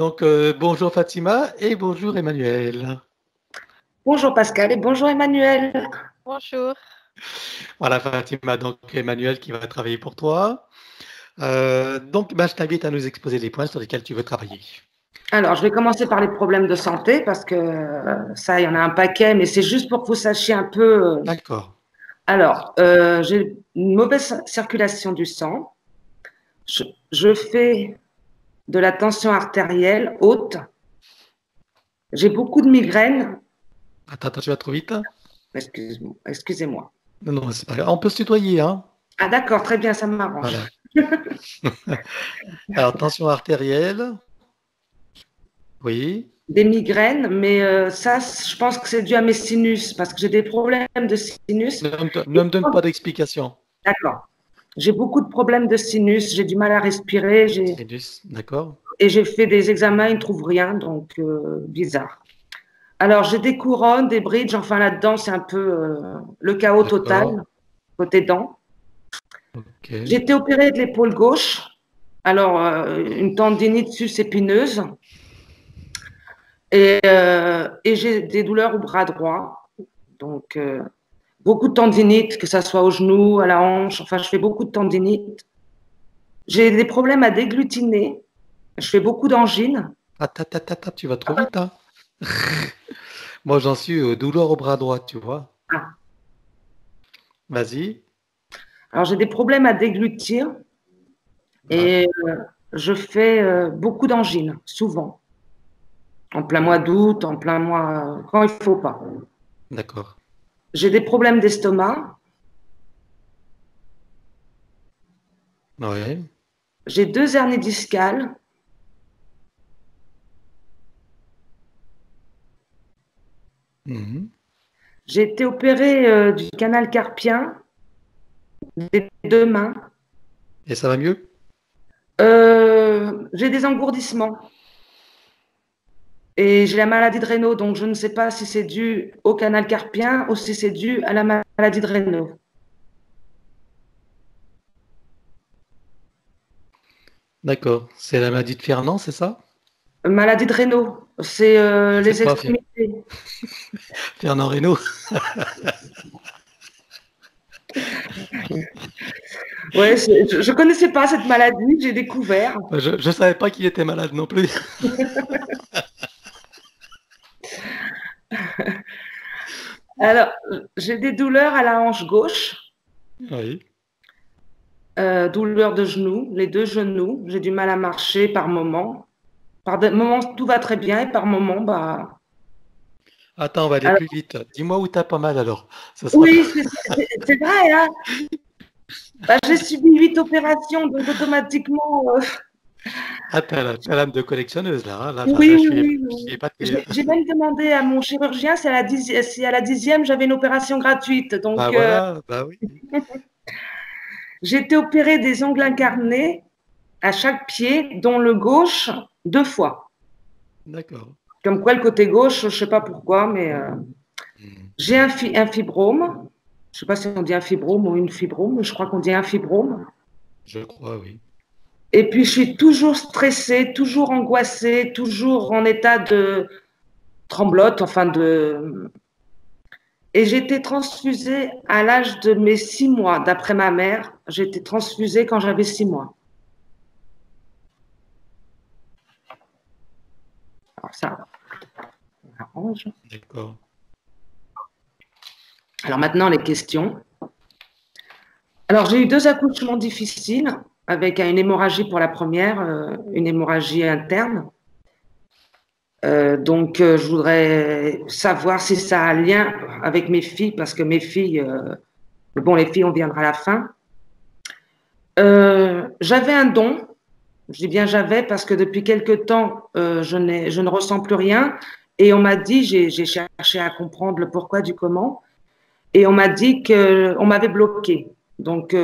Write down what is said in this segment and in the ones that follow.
Donc, euh, bonjour Fatima et bonjour Emmanuel. Bonjour Pascal et bonjour Emmanuel. Bonjour. Voilà Fatima, donc Emmanuel qui va travailler pour toi. Euh, donc, bah, je t'invite à nous exposer les points sur lesquels tu veux travailler. Alors, je vais commencer par les problèmes de santé parce que euh, ça, il y en a un paquet, mais c'est juste pour que vous sachiez un peu. D'accord. Alors, euh, j'ai une mauvaise circulation du sang. Je, je fais de la tension artérielle haute. J'ai beaucoup de migraines. Attends, attends, tu vas trop vite. hein Excuse- Excusez-moi. Non, non, c'est pas grave. On peut se tutoyer, hein Ah d'accord, très bien, ça m'arrange. Voilà. Alors, tension artérielle. Oui. Des migraines, mais euh, ça, je pense que c'est dû à mes sinus parce que j'ai des problèmes de sinus. Ne me, ne me donne pas d'explication. D'accord. J'ai beaucoup de problèmes de sinus, j'ai du mal à respirer, j'ai- Sinus, D'accord. et j'ai fait des examens, ils ne trouvent rien, donc euh, bizarre. Alors, j'ai des couronnes, des bridges, enfin là-dedans, c'est un peu euh, le chaos total, côté dents. J'ai été opérée de l'épaule gauche, alors euh, une tendinite sus-épineuse, et, euh, et j'ai des douleurs au bras droit, donc beaucoup de tendinite, que ça soit au genou, à la hanche, enfin je fais beaucoup de tendinite. J'ai des problèmes à déglutiner, je fais beaucoup d'angines. Attends, attends, attends, tu vas trop vite, hein Moi, j'en suis aux douleurs au bras droit, tu vois. Ah. Vas-y. Alors j'ai des problèmes à déglutir et euh, je fais euh, beaucoup d'angines, souvent. En plein mois d'août, en plein mois, euh, quand il faut pas. D'accord. J'ai des problèmes d'estomac, Ouais. j'ai deux hernies discales, Mhm. j'ai été opérée euh, du canal carpien des deux mains, Et ça va mieux? Euh, j'ai des engourdissements et j'ai la maladie de Raynaud, donc je ne sais pas si c'est dû au canal carpien ou si c'est dû à la maladie de Raynaud. D'accord. C'est la maladie de Fernand, c'est ça? Maladie de Raynaud, c'est euh, les extrémités. Fernand Reynaud? Ouais, je ne connaissais pas cette maladie, j'ai découvert. Je ne savais pas qu'il était malade non plus. Alors, j'ai des douleurs à la hanche gauche, Oui. euh, douleurs de genoux, les deux genoux. J'ai du mal à marcher par moments. Par des moments, tout va très bien et par moments, bah, Attends, on va aller Alors- plus vite. Dis-moi où t'as pas mal alors. Ça sera- Oui, c'est vrai. Hein Bah, J'ai subi huit opérations, donc automatiquement, euh, Ah, t'as l'âme de collectionneuse là. hein. Là, Oui, là, oui, oui, j'ai même demandé à mon chirurgien si à la, si dixième j'avais une opération gratuite. Donc, Bah euh, voilà, bah oui. j'ai été opérée des ongles incarnés à chaque pied, dont le gauche deux fois. D'accord. Comme quoi, le côté gauche, je ne sais pas pourquoi, mais euh, Hmm. j'ai un, fi- un fibrome. Je ne sais pas si on dit un fibrome ou une fibrome, mais je crois qu'on dit un fibrome. Je crois, oui. Et puis, je suis toujours stressée, toujours angoissée, toujours en état de tremblote, enfin de. Et j'ai été transfusée à l'âge de mes six mois, d'après ma mère. J'ai été transfusée quand j'avais six mois. Alors ça, arrange. D'accord. Alors maintenant, les questions. Alors, j'ai eu deux accouchements difficiles avec une hémorragie pour la première, euh, une hémorragie interne. Euh, donc, euh, je voudrais savoir si ça a un lien avec mes filles, parce que mes filles, euh, bon, les filles, on viendra à la fin. J'avais un don. Je dis bien j'avais parce que depuis quelque temps, je, je ne ressens plus rien. Et on m'a dit, j'ai j'ai cherché à comprendre le pourquoi du comment. Et on m'a dit qu'on m'avait bloqué. Donc,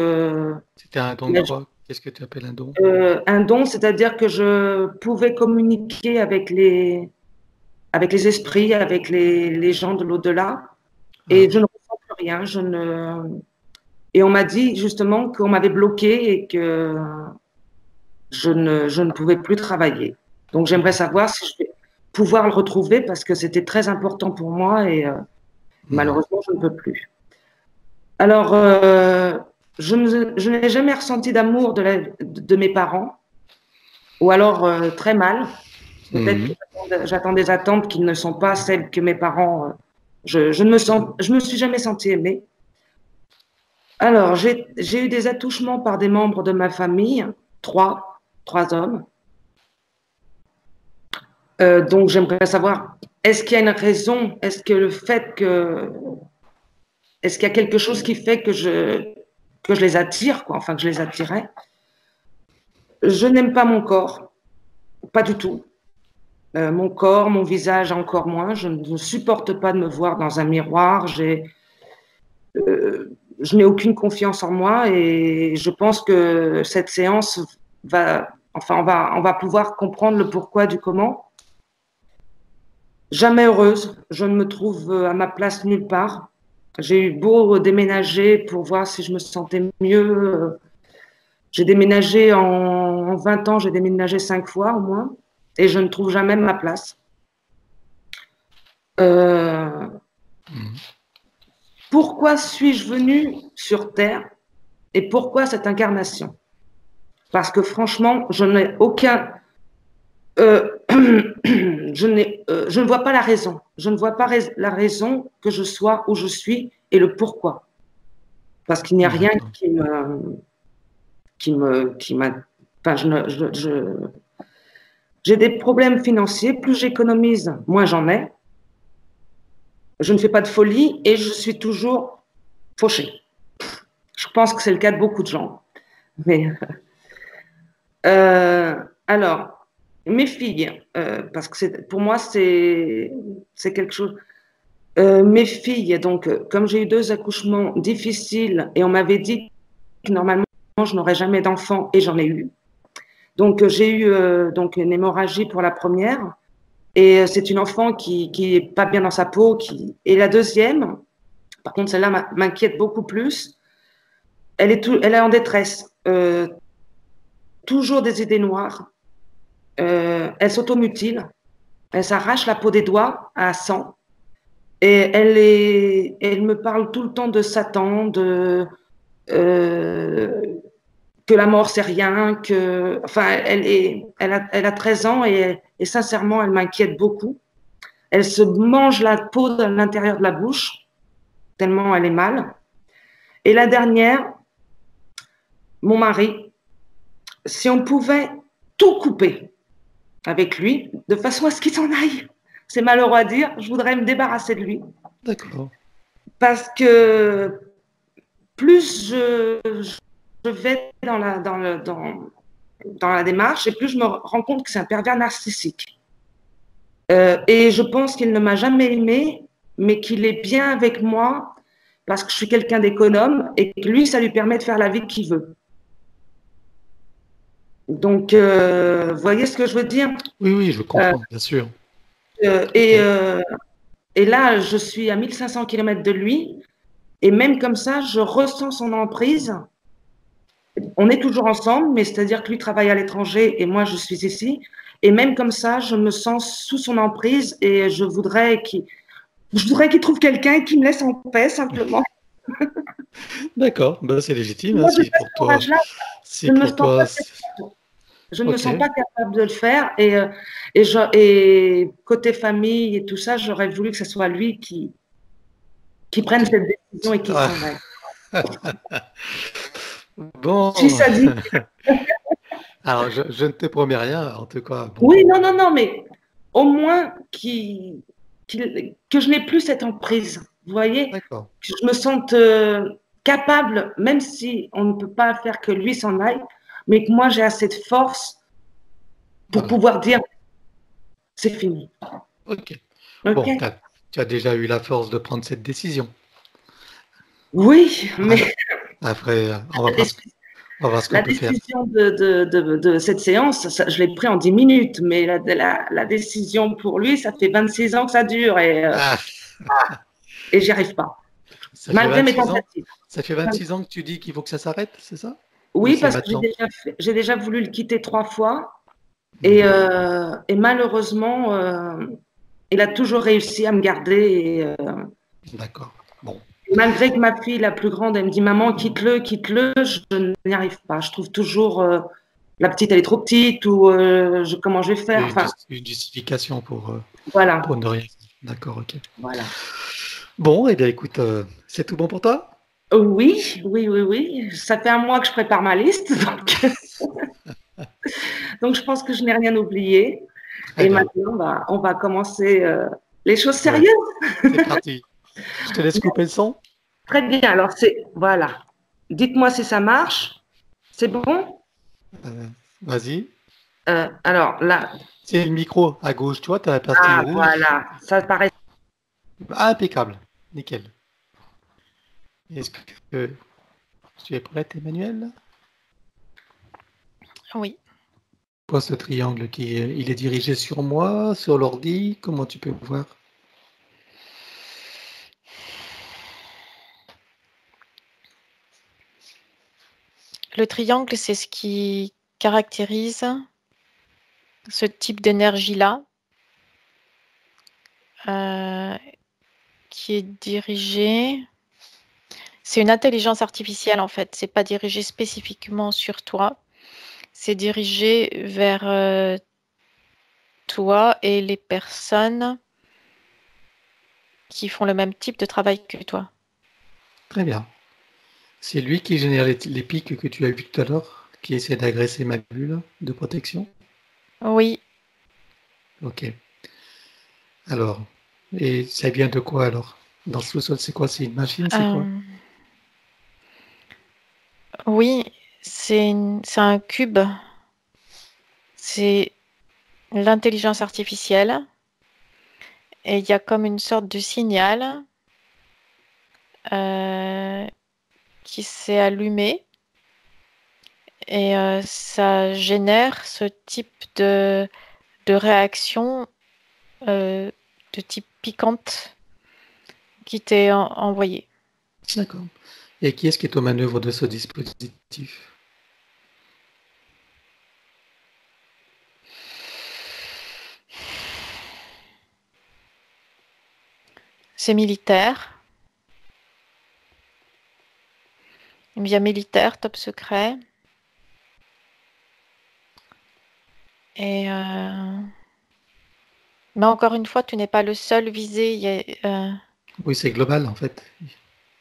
C'était un don de quoi? Qu'est-ce que tu appelles un don? euh, un don, c'est-à-dire que je pouvais communiquer avec les, avec les esprits, avec les, les gens de l'au-delà. Et Ah. je ne ressens plus rien. Je ne... Et on m'a dit justement qu'on m'avait bloqué et que je ne, je ne pouvais plus travailler. Donc j'aimerais savoir si je vais pouvoir le retrouver parce que c'était très important pour moi et euh, mmh. malheureusement je ne peux plus. Alors, euh, je, n'ai jamais ressenti d'amour de, de, mes parents ou alors euh, très mal. Peut-être mmh. que j'attends des attentes qui ne sont pas celles que mes parents. je, je, ne me sens, je me suis jamais sentie aimée. Alors, j'ai eu des attouchements par des membres de ma famille, trois, trois hommes. Euh, donc, j'aimerais savoir, est-ce qu'il y a une raison Est-ce que le fait que. Est-ce qu'il y a quelque chose qui fait que je, que je les attire, enfin que je les attirais Je n'aime pas mon corps, pas du tout. Euh, mon corps, mon visage encore moins. Je ne supporte pas de me voir dans un miroir. Euh, je n'ai aucune confiance en moi et je pense que cette séance va, enfin, on on va pouvoir comprendre le pourquoi du comment. Jamais heureuse, je ne me trouve à ma place nulle part. J'ai eu beau déménager pour voir si je me sentais mieux. J'ai déménagé en 20 ans, j'ai déménagé cinq fois au moins, et je ne trouve jamais ma place. Euh, mmh. Pourquoi suis-je venu sur Terre et pourquoi cette incarnation? Parce que franchement, je n'ai aucun... Euh, je, euh, je ne vois pas la raison. Je ne vois pas la raison que je sois où je suis et le pourquoi. Parce qu'il n'y a rien qui me... Qui me qui m'a, enfin, je, je, j'ai des problèmes financiers. Plus j'économise, moins j'en ai je ne fais pas de folie et je suis toujours fauchée. Je pense que c'est le cas de beaucoup de gens. Mais euh, alors, mes filles, euh, parce que pour moi c'est quelque chose. Euh, mes filles, donc comme j'ai eu deux accouchements difficiles et on m'avait dit que normalement je n'aurais jamais d'enfant et j'en ai eu. Donc j'ai eu donc une hémorragie pour la première et euh, c'est une enfant qui qui est pas bien dans sa peau. Qui... Et la deuxième, par contre, celle-là m'inquiète beaucoup plus. Elle est, tout, elle est en détresse. Euh, toujours des idées noires. Euh, elle s'automutile. Elle s'arrache la peau des doigts à sang. Et elle, me parle tout le temps de Satan, de, euh, que la mort c'est rien, que, enfin, elle a, elle a 13 ans et, et sincèrement, elle m'inquiète beaucoup. Elle se mange la peau de l'intérieur de la bouche, tellement elle est mal. Et la dernière, mon mari, si on pouvait tout couper avec lui, de façon à ce qu'il s'en aille. C'est malheureux à dire, je voudrais me débarrasser de lui. D'accord. Parce que plus je, je vais dans la, dans, le, dans, dans la démarche et plus je me rends compte que c'est un pervers narcissique. Euh, et je pense qu'il ne m'a jamais aimé, mais qu'il est bien avec moi parce que je suis quelqu'un d'économe et que lui, ça lui permet de faire la vie qu'il veut. Donc, euh, vous voyez ce que je veux dire? Oui, oui, je comprends, euh, bien sûr. et, et là, je suis à 1500 km de lui, et même comme ça, je ressens son emprise on est toujours ensemble, mais c'est-à-dire que lui travaille à l'étranger et moi je suis ici. Et même comme ça, je me sens sous son emprise et je voudrais qu'il, je voudrais qu'il trouve quelqu'un qui me laisse en paix simplement. D'accord, ben, c'est légitime. Hein, pour toi, je ne, me, je ne me sens pas capable de le faire et, euh, et, et côté famille et tout ça, j'aurais voulu que ce soit lui qui, qui prenne cette décision et qui s'en aille. Bon. Si ça dit. Alors, je, ne te promets rien, en tout cas. Oui, non, non, non, mais au moins qui, que je n'ai plus cette emprise. Vous voyez? Que je me sente euh, capable, même si on ne peut pas faire que lui s'en aille, mais que moi j'ai assez de force pour pouvoir dire c'est fini. Ok. Bon, tu as déjà eu la force de prendre cette décision. Oui, mais après, on va, voir ce qu'on peut faire. La décision de, cette séance, je l'ai pris en 10 minutes, mais la, décision pour lui, ça fait 26 ans que ça dure et, euh, ah. et j'y arrive pas. malgré mes tentatives. ça fait 26 ans que tu dis qu'il faut que ça s'arrête, c'est ça? Oui, parce que j'ai déjà, voulu le quitter trois fois Et, euh, et malheureusement, euh, il a toujours réussi à me garder. et, euh, D'accord. Bon. malgré que ma fille, la plus grande, elle me dit Maman, quitte-le, quitte-le, je n'y arrive pas. Je trouve toujours euh, la petite, elle est trop petite ou euh, je- comment je vais faire? Une, Enfin, une justification pour, euh, voilà. pour ne rien. D'accord, ok. voilà. Bon, eh bien écoute, euh, c'est tout bon pour toi? Oui, oui, oui, oui. Ça fait un mois que je prépare ma liste. Donc, donc je pense que je n'ai rien oublié. Et maintenant, bah, on va commencer euh, les choses sérieuses. C'est parti. Je te laisse couper le son. Très bien. Alors, c'est. Voilà. Dites-moi si ça marche. C'est bon? Euh, Vas-y. Euh, Alors, là. C'est le micro à gauche, tu vois, tu as la partie Ah, rouge. voilà. Ça paraît. Ah, impeccable. Nickel. Est-ce que tu es prête, Emmanuel? Oui. Quoi, ce triangle qui est, il est dirigé sur moi, sur l'ordi Comment tu peux le voir? Le triangle, c'est ce qui caractérise ce type d'énergie-là, euh, qui est dirigé. C'est une intelligence artificielle en fait. C'est pas dirigé spécifiquement sur toi. C'est dirigé vers euh, toi et les personnes qui font le même type de travail que toi. Très bien. C'est lui qui génère les, les pics que tu as vus tout à l'heure, qui essaie d'agresser ma bulle de protection? Oui, Ok. Alors, et ça vient de quoi alors? Dans le sous-sol, c'est quoi? C'est une machine C'est quoi? Euh, Oui, c'est un cube. C'est l'intelligence artificielle. Et il y a comme une sorte de signal euh, qui s'est allumé. Et euh, ça génère ce type de, de réaction euh, de type piquante qui t'est en- envoyée. D'accord. Et qui est-ce qui est aux manœuvres de ce dispositif? C'est militaire. Bien militaire, top secret. Et euh, mais encore une fois, tu n'es pas le seul visé. Il y a, euh, Oui, c'est global en fait.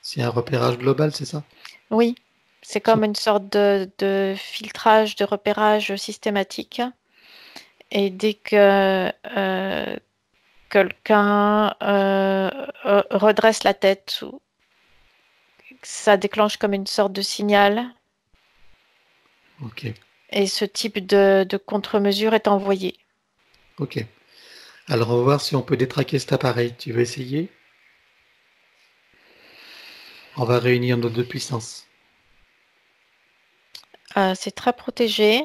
C'est un repérage global, c'est ça? Oui, c'est comme une sorte de, de filtrage, de repérage systématique. Et dès que euh, quelqu'un euh, redresse la tête, ça déclenche comme une sorte de signal. Ok. Et ce type de, de contre-mesure est envoyé. Ok. Alors, on va voir si on peut détraquer cet appareil. Tu veux essayer? On va réunir nos deux puissances. Euh, c'est très protégé.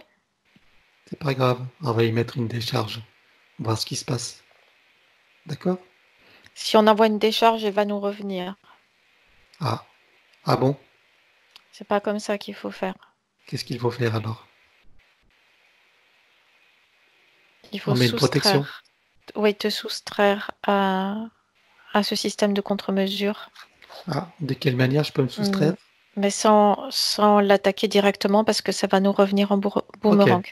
C'est pas grave. On va y mettre une décharge. On va voir ce qui se passe. D'accord? Si on envoie une décharge, elle va nous revenir. Ah. Ah bon? C'est pas comme ça qu'il faut faire. Qu'est-ce qu'il faut faire alors? Il faut On met une protection? soustraire. Oui, te soustraire à, à ce système de contre-mesure. Ah, de quelle manière je peux me soustraire Mais sans, sans l'attaquer directement parce que ça va nous revenir en boomerang.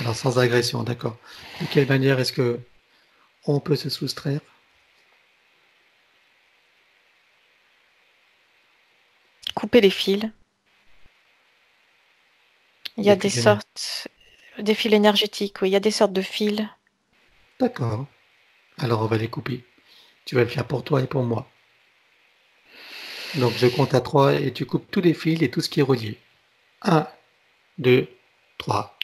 Alors sans agression, d'accord. De quelle manière est-ce que on peut se soustraire? Couper les fils. Il y a Des des sortes, des fils énergétiques, oui, il y a des sortes de fils. D'accord. Alors on va les couper. Tu vas le faire pour toi et pour moi. Donc je compte à trois et tu coupes tous les fils et tout ce qui est relié. Un, deux, trois.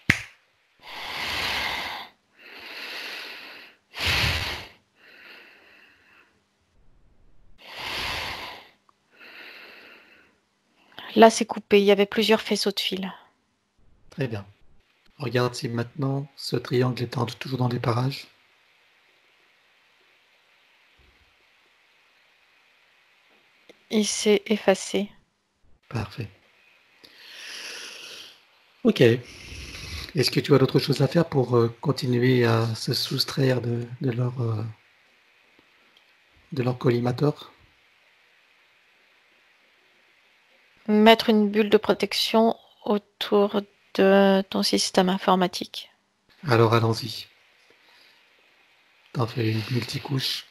Là, c'est coupé, il y avait plusieurs faisceaux de fils. Très bien. Regarde si maintenant ce triangle est en- toujours dans les parages. Il s'est effacé. Parfait. Ok. Est-ce que tu as d'autres choses à faire pour euh, continuer à se soustraire de, de leur, euh, de leur collimateur? Mettre une bulle de protection autour de ton système informatique. Alors allons-y. T'en fais une multicouche.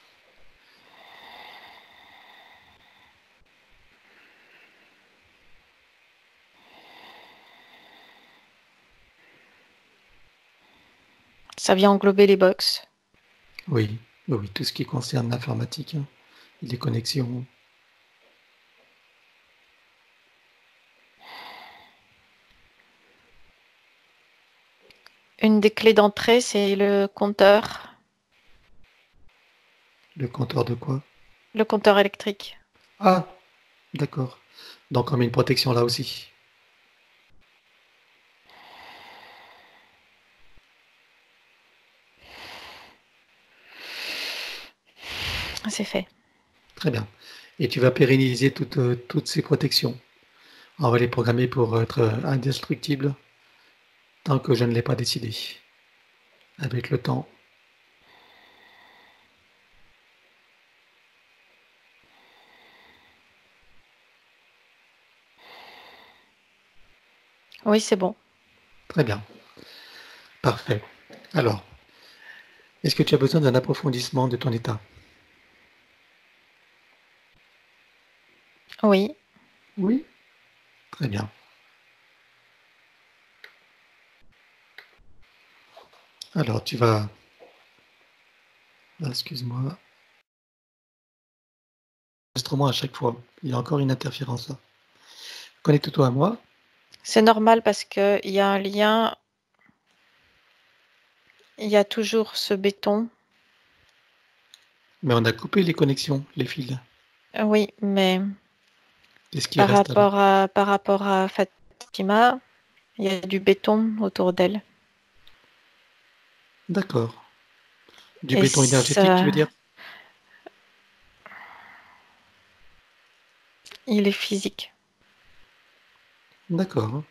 Ça vient englober les box. Oui, oui, tout ce qui concerne l'informatique hein, les connexions. Une des clés d'entrée, c'est le compteur, Le compteur de quoi? Le compteur électrique. Ah, d'accord. Donc on met une protection là aussi. C'est fait. Très bien. Et tu vas pérenniser toutes, euh, toutes ces protections. On va les programmer pour être indestructibles tant que je ne l'ai pas décidé. Avec le temps. Oui, c'est bon. Très bien. Parfait. Alors, est-ce que tu as besoin d'un approfondissement de ton état? Oui. Oui. Très bien. Alors, tu vas... Ah, Excuse-moi. Enregistrement à chaque fois. Il y a encore une interférence là. Connecte-toi à moi. C'est normal parce qu'il y a un lien. Il y a toujours ce béton. Mais on a coupé les connexions, les fils. Oui, mais Par reste rapport à, par rapport à Fatima, il y a du béton autour d'elle. D'accord. Du Et béton énergétique, ça- tu veux dire? Il est physique. D'accord.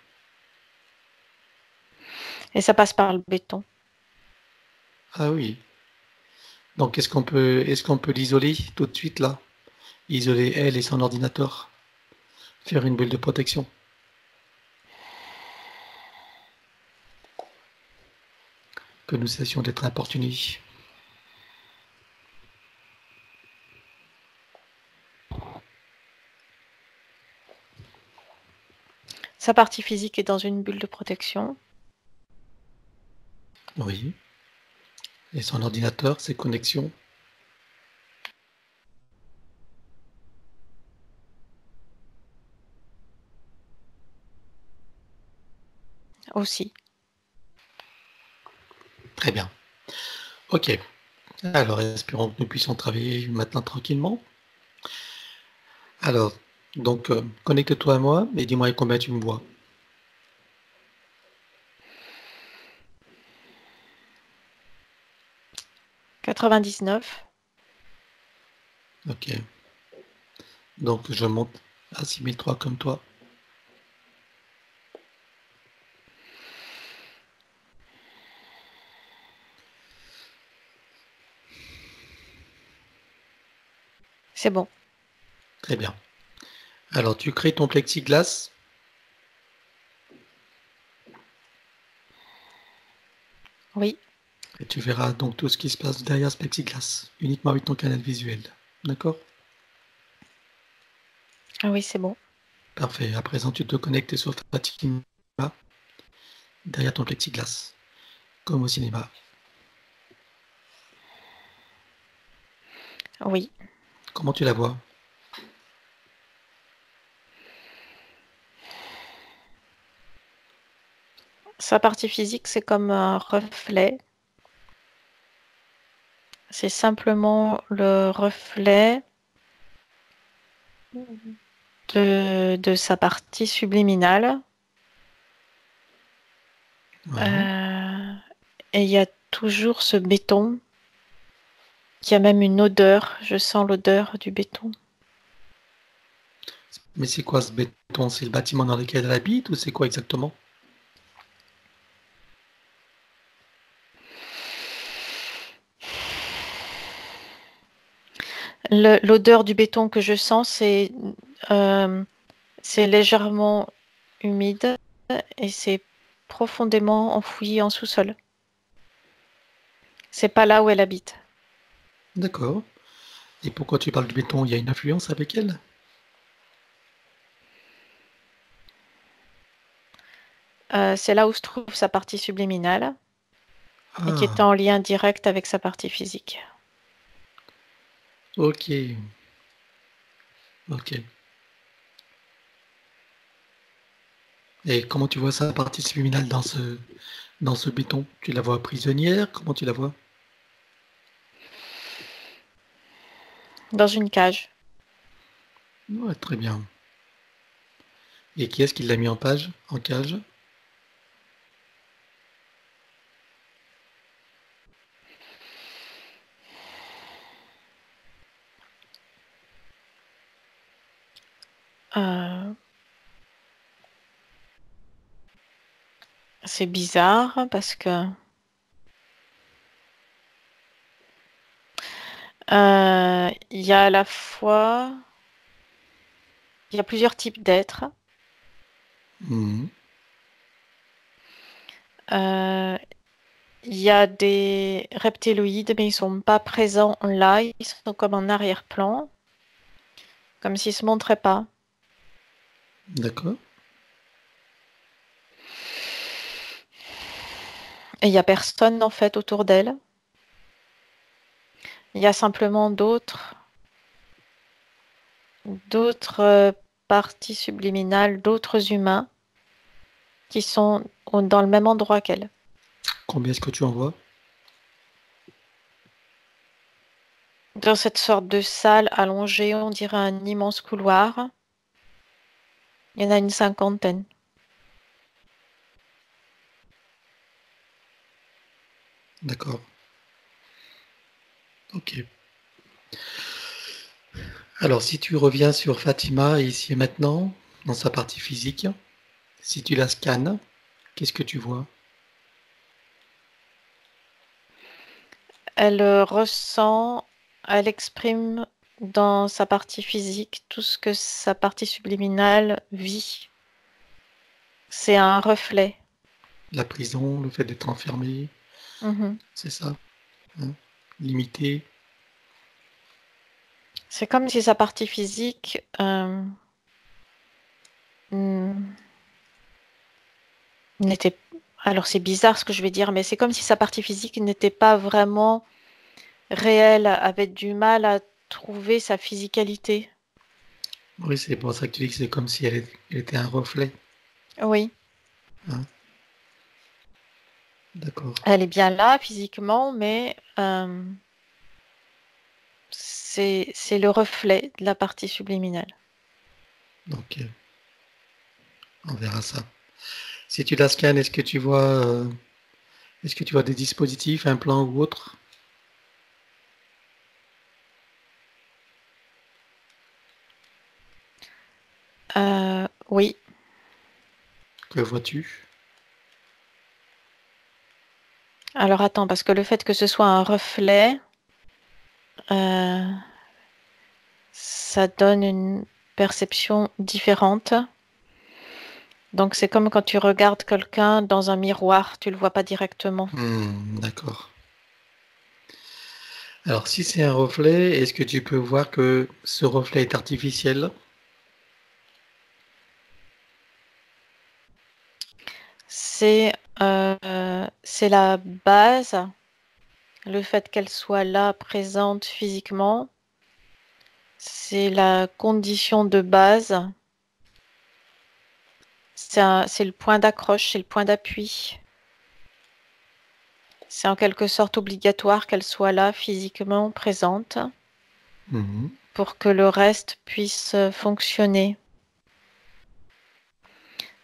Et ça passe par le béton. Ah oui. Donc est-ce qu'on peut est-ce qu'on peut l'isoler tout de suite là? Isoler elle et son ordinateur? Faire une bulle de protection. Que nous cessions d'être importunés. Sa partie physique est dans une bulle de protection. Oui. Et son ordinateur, ses connexions. Aussi. Très bien. Ok. Alors, espérons que nous puissions travailler maintenant tranquillement. Alors, donc, euh, connecte-toi à moi et dis-moi combien tu me vois. « 99. Ok. Donc, je monte à 6003 comme toi. C'est bon. Très bien. Alors, tu crées ton plexiglas. Oui. Et tu verras donc tout ce qui se passe derrière ce plexiglas, uniquement avec ton canal visuel. D'accord? Ah oui, c'est bon. Parfait. À présent, tu te connectes sur Fatima, derrière ton plexiglas, comme au cinéma. Oui. Comment tu la vois? Sa partie physique, c'est comme un reflet. C'est simplement le reflet de, de sa partie subliminale. Ouais. Euh, et il y a toujours ce béton qui a même une odeur. Je sens l'odeur du béton. Mais c'est quoi ce béton? C'est le bâtiment dans lequel elle habite ou c'est quoi exactement? L'odeur du béton que je sens, euh, c'est légèrement humide et c'est profondément enfoui en sous-sol. C'est pas là où elle habite. D'accord. Et pourquoi tu parles du béton? Il y a une influence avec elle? Euh, c'est là où se trouve sa partie subliminale et qui est Ah, en lien direct avec sa partie physique. ok. Ok. Et comment tu vois sa partie subliminale dans ce, dans ce béton? Tu la vois prisonnière? Comment tu la vois? Dans une cage. Ouais, très bien. Et qui est-ce qui l'a mis en page, en cage? Euh, c'est bizarre parce que euh, il y a à la fois, il y a plusieurs types d'êtres. Mhm. Euh, il y a des reptiloïdes, mais ils sont pas présents là, ils sont comme en arrière-plan, comme s'ils se montraient pas. D'accord. Et il y a personne en fait autour d'elle. Il y a simplement d'autres d'autres euh, parties subliminales, d'autres humains qui sont dans le même endroit qu'elle. Combien est-ce que tu en vois? Dans cette sorte de salle allongée, on dirait un immense couloir. Il y en a une cinquantaine. D'accord. Ok. Alors, si tu reviens sur Fatima ici et maintenant, dans sa partie physique, si tu la scannes, qu'est-ce que tu vois? Elle ressent, elle exprime dans sa partie physique tout ce que sa partie subliminale vit. C'est un reflet. La prison, le fait d'être enfermé, Mhm. c'est ça? Hein? Limité? C'est comme si sa partie physique euh, hmm, n'était... Alors c'est bizarre ce que je vais dire, mais c'est comme si sa partie physique n'était pas vraiment réelle, avait du mal à trouver sa physicalité. Oui, c'est pour ça que tu dis que c'est comme si elle était un reflet. Oui, D'accord. elle est bien là physiquement, mais euh, c'est c'est le reflet de la partie subliminale. Donc, euh, on verra ça. Si tu la scannes, est-ce que tu vois, euh, est-ce que tu vois des dispositifs, implants ou autres? Euh, oui, Que vois-tu? Alors attends, parce que le fait que ce soit un reflet, euh, ça donne une perception différente. Donc c'est comme quand tu regardes quelqu'un dans un miroir, tu le vois pas directement. Hmm, d'accord. Alors, si c'est un reflet, est-ce que tu peux voir que ce reflet est artificiel? C'est euh, c'est la base, le fait qu'elle soit là, présente physiquement, c'est la condition de base, c'est le point d'accroche, c'est le point d'appui. C'est en quelque sorte obligatoire qu'elle soit là, physiquement présente, Mhm. pour que le reste puisse fonctionner.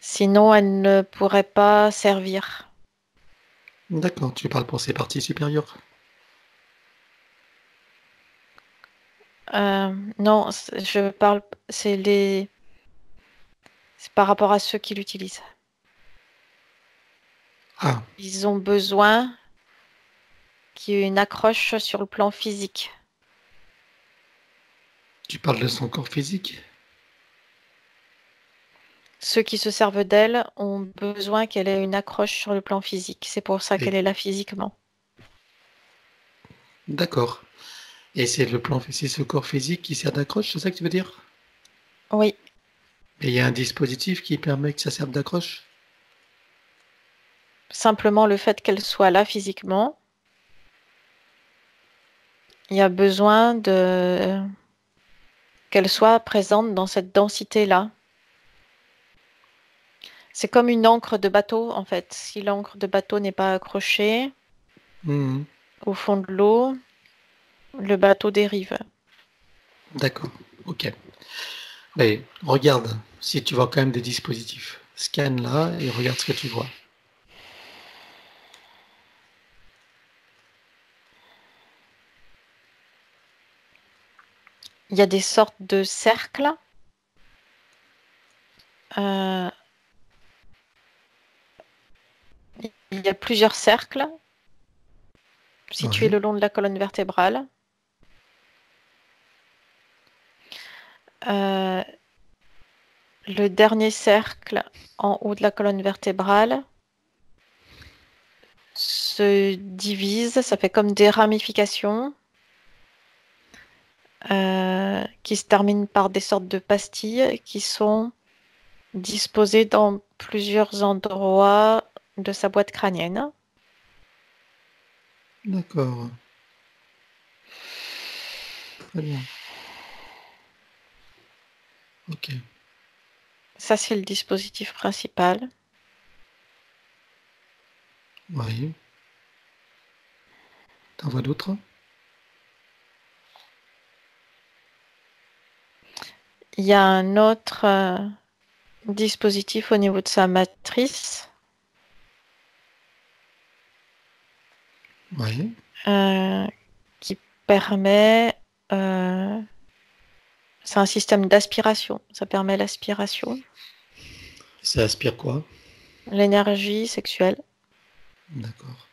Sinon, elle ne pourrait pas servir. D'accord, tu parles pour ses parties supérieures. Euh, non, je parle, c'est les, c'est par rapport à ceux qui l'utilisent. Ah, Ils ont besoin qu'il y ait une accroche sur le plan physique. Tu parles de son corps physique? Ceux qui se servent d'elle ont besoin qu'elle ait une accroche sur le plan physique. C'est pour ça qu'elle est là physiquement. D'accord. Et c'est le plan, c'est ce corps physique qui sert d'accroche, c'est ça que tu veux dire? Oui, Et il y a un dispositif qui permet que ça serve d'accroche? Simplement le fait qu'elle soit là physiquement, il y a besoin de qu'elle soit présente dans cette densité-là. C'est comme une encre de bateau, en fait. Si l'encre de bateau n'est pas accrochée Mhm. au fond de l'eau, le bateau dérive. D'accord, ok. Mais regarde si tu vois quand même des dispositifs. Scanne là et regarde ce que tu vois. Il y a des sortes de cercles. Euh, Il y a plusieurs cercles situés Ouais. le long de la colonne vertébrale. Euh, le dernier cercle en haut de la colonne vertébrale se divise, ça fait comme des ramifications euh, qui se terminent par des sortes de pastilles qui sont disposées dans plusieurs endroits de sa boîte crânienne. D'accord. Très bien. Ok. Ça, c'est le dispositif principal. Oui. T'en vois d'autres? Il y a un autre euh, dispositif au niveau de sa matrice Oui. euh, qui permet. euh, c'est un système d'aspiration. Ça permet l'aspiration, Ça aspire quoi? L'énergie sexuelle. D'accord.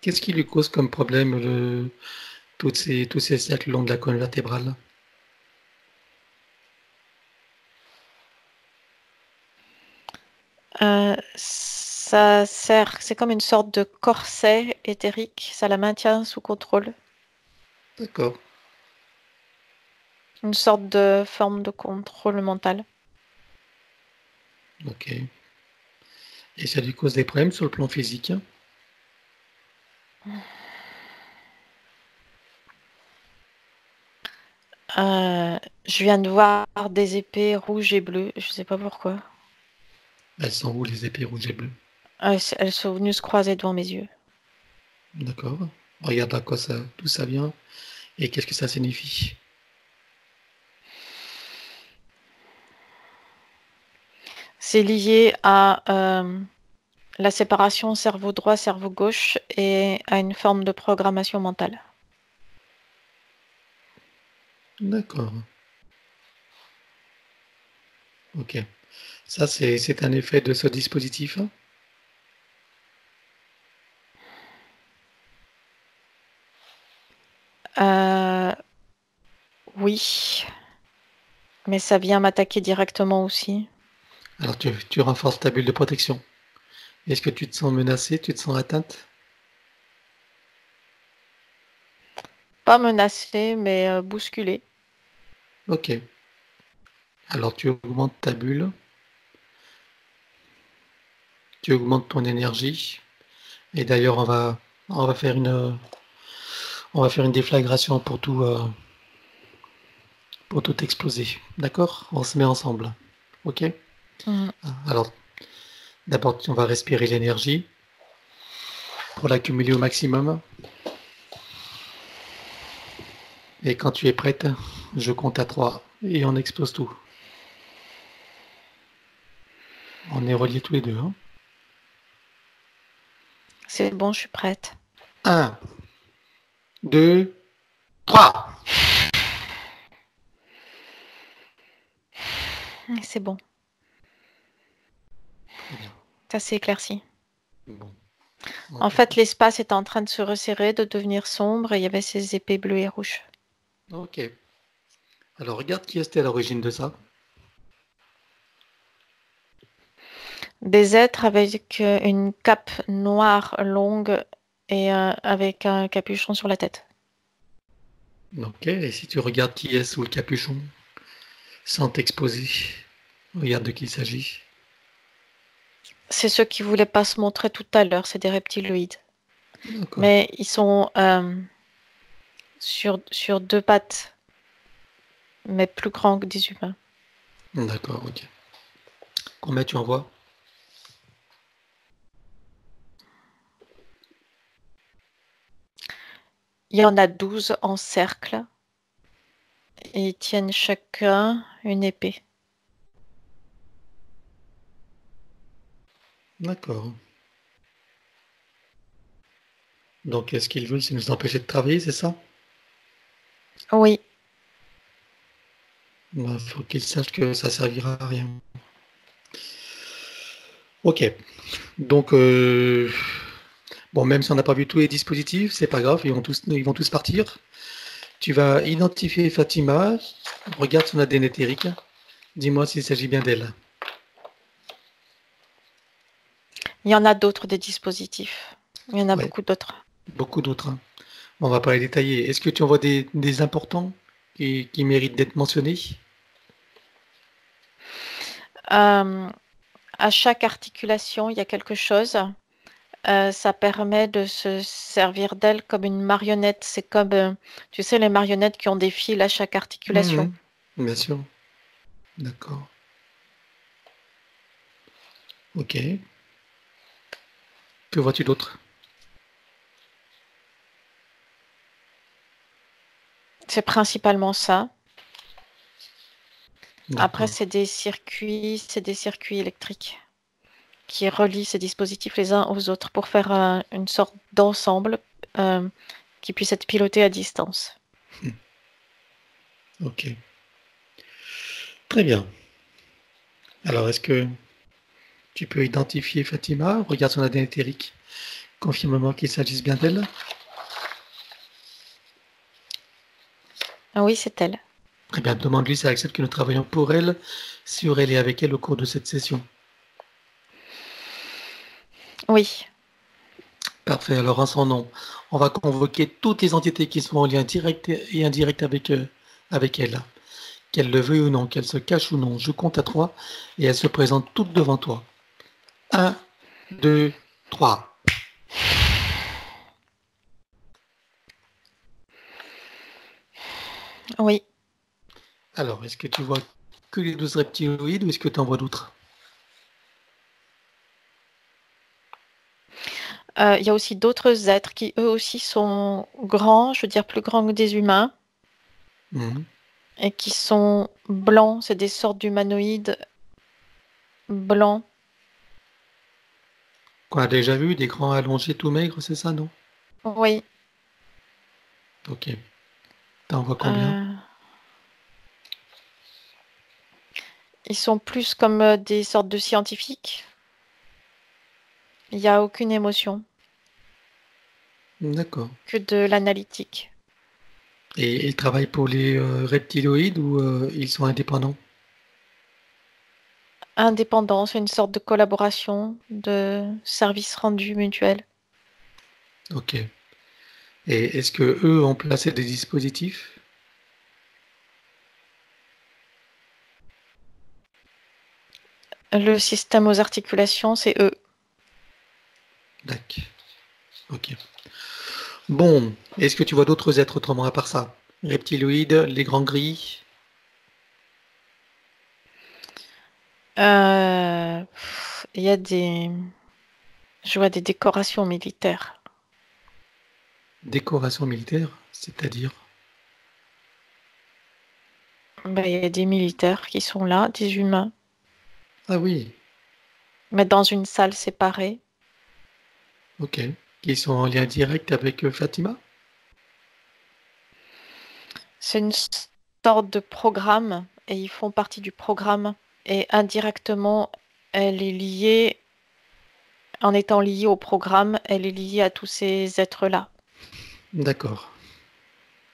Qu'est-ce qui lui cause comme problème le... toutes ces... tous ces cercles longs de la colonne vertébrale Euh, ça sert, c'est comme une sorte de corset éthérique. Ça la maintient sous contrôle. D'accord. Une sorte de forme de contrôle mental. Ok. Et ça lui cause des problèmes sur le plan physique Euh, je viens de voir des épées rouges et bleues. Je sais pas pourquoi. Elles sont où les épées rouges et bleues? Elles, elles sont venues se croiser devant mes yeux. D'accord. Regarde à quoi ça, d'où ça vient et qu'est-ce que ça signifie. C'est lié à euh, la séparation cerveau droit, cerveau gauche et à une forme de programmation mentale. D'accord. Ok. Ça, c'est, un effet de ce dispositif hein oui, mais ça vient m'attaquer directement aussi. Alors, tu, tu renforces ta bulle de protection. Est-ce que tu te sens menacée, tu te sens atteinte? Pas menacé, mais euh, bousculé. Ok. Alors, tu augmentes ta bulle. Tu augmentes ton énergie. Et d'ailleurs, on va, on va faire une, on va faire une déflagration pour tout, euh, pour tout exploser. D'accord? On se met ensemble. Ok? Mhm. Alors, d'abord, on va respirer l'énergie pour l'accumuler au maximum. Et quand tu es prête, je compte à 3 et on explose tout. On est reliés tous les deux. Hein? C'est bon, je suis prête. 1, 2, 3. C'est bon. Bien. Ça s'est éclairci. Bon. En fait, l'espace était en train de se resserrer, de devenir sombre, et il y avait ces épées bleues et rouges. Ok. Alors regarde qui était à l'origine de ça. Des êtres avec euh, une cape noire longue et euh, avec un capuchon sur la tête. Ok, et si tu regardes qui est sous le capuchon, sans t'exposer, regarde de qui il s'agit. C'est ceux qui voulaient pas se montrer tout à l'heure, c'est des reptiloïdes. Mais ils sont euh, sur, sur deux pattes, mais plus grands que des humains. D'accord, ok. Combien tu en vois? Il y en a 12 en cercle. Et ils tiennent chacun une épée. D'accord. Donc, ce qu'ils veulent, c'est nous empêcher de travailler, c'est ça? Oui, Il faut qu'ils sachent que ça servira à rien. Ok. Donc, euh, bon, même si on n'a pas vu tous les dispositifs, c'est pas grave, ils vont tous, ils vont tous partir. Tu vas identifier Fatima, regarde son ADN éthérique. Dis-moi s'il s'agit bien d'elle. il y en a d'autres des dispositifs. Il y en a Ouais. beaucoup d'autres. Beaucoup d'autres. hein. On va pas les détailler. Est-ce que tu en vois des, des importants qui, qui méritent d'être mentionnés? Euh, à chaque articulation, il y a quelque chose. Euh, ça permet de se servir d'elle comme une marionnette. C'est comme, euh, tu sais, les marionnettes qui ont des fils à chaque articulation. Mhm. Bien sûr. D'accord. Ok. Que vois-tu d'autre? C'est principalement ça. Après, c'est des circuits, c'est des circuits électriques qui relient ces dispositifs les uns aux autres pour faire une sorte d'ensemble euh, qui puisse être piloté à distance. Ok. Très bien. Alors, est-ce que tu peux identifier Fatima? Regarde son ADN éthérique. Confirme-moi qu'il s'agisse bien d'elle. Ah oui, c'est elle. Très bien. Demande-lui si elle accepte que nous travaillons pour elle, sur elle et avec elle au cours de cette session. Oui. Parfait. Alors, en son nom, on va convoquer toutes les entités qui sont en lien direct et indirect avec, euh, avec elle. Qu'elle le veuille ou non, qu'elle se cache ou non. Je compte à trois et elles se présentent toutes devant toi. Un, deux, trois. Oui. Alors, est-ce que tu vois que les 12 reptiloïdes ou est-ce que tu en vois d'autres? Euh, Il y a aussi d'autres êtres qui eux aussi sont grands, je veux dire plus grands que des humains, Mhm. et qui sont blancs. C'est des sortes d'humanoïdes blancs. Qu'on a déjà vu, des grands allongés tout maigres, c'est ça, non? Oui. Ok. T'en vois combien? Euh, Ils sont plus comme euh, des sortes de scientifiques. Il n'y a aucune émotion, D'accord. que de l'analytique. Et ils travaillent pour les euh, reptiloïdes ou euh, ils sont indépendants? Indépendant, c'est une sorte de collaboration, de service rendu mutuel. Ok. Et est-ce que eux ont placé des dispositifs? Le système aux articulations, c'est eux. D'accord. Ok. Bon, est-ce que tu vois d'autres êtres autrement à part ça? Reptiloïdes, les grands gris? Euh, Il y a des... Je vois des décorations militaires. Décoration militaire, c'est-à-dire? Il y a des militaires qui sont là, des humains, Ah oui, mais dans une salle séparée. Ok. Qui sont en lien direct avec euh, Fatima? C'est une sorte de programme et ils font partie du programme. Et indirectement, elle est liée En étant liée au programme, elle est liée à tous ces êtres-là. D'accord.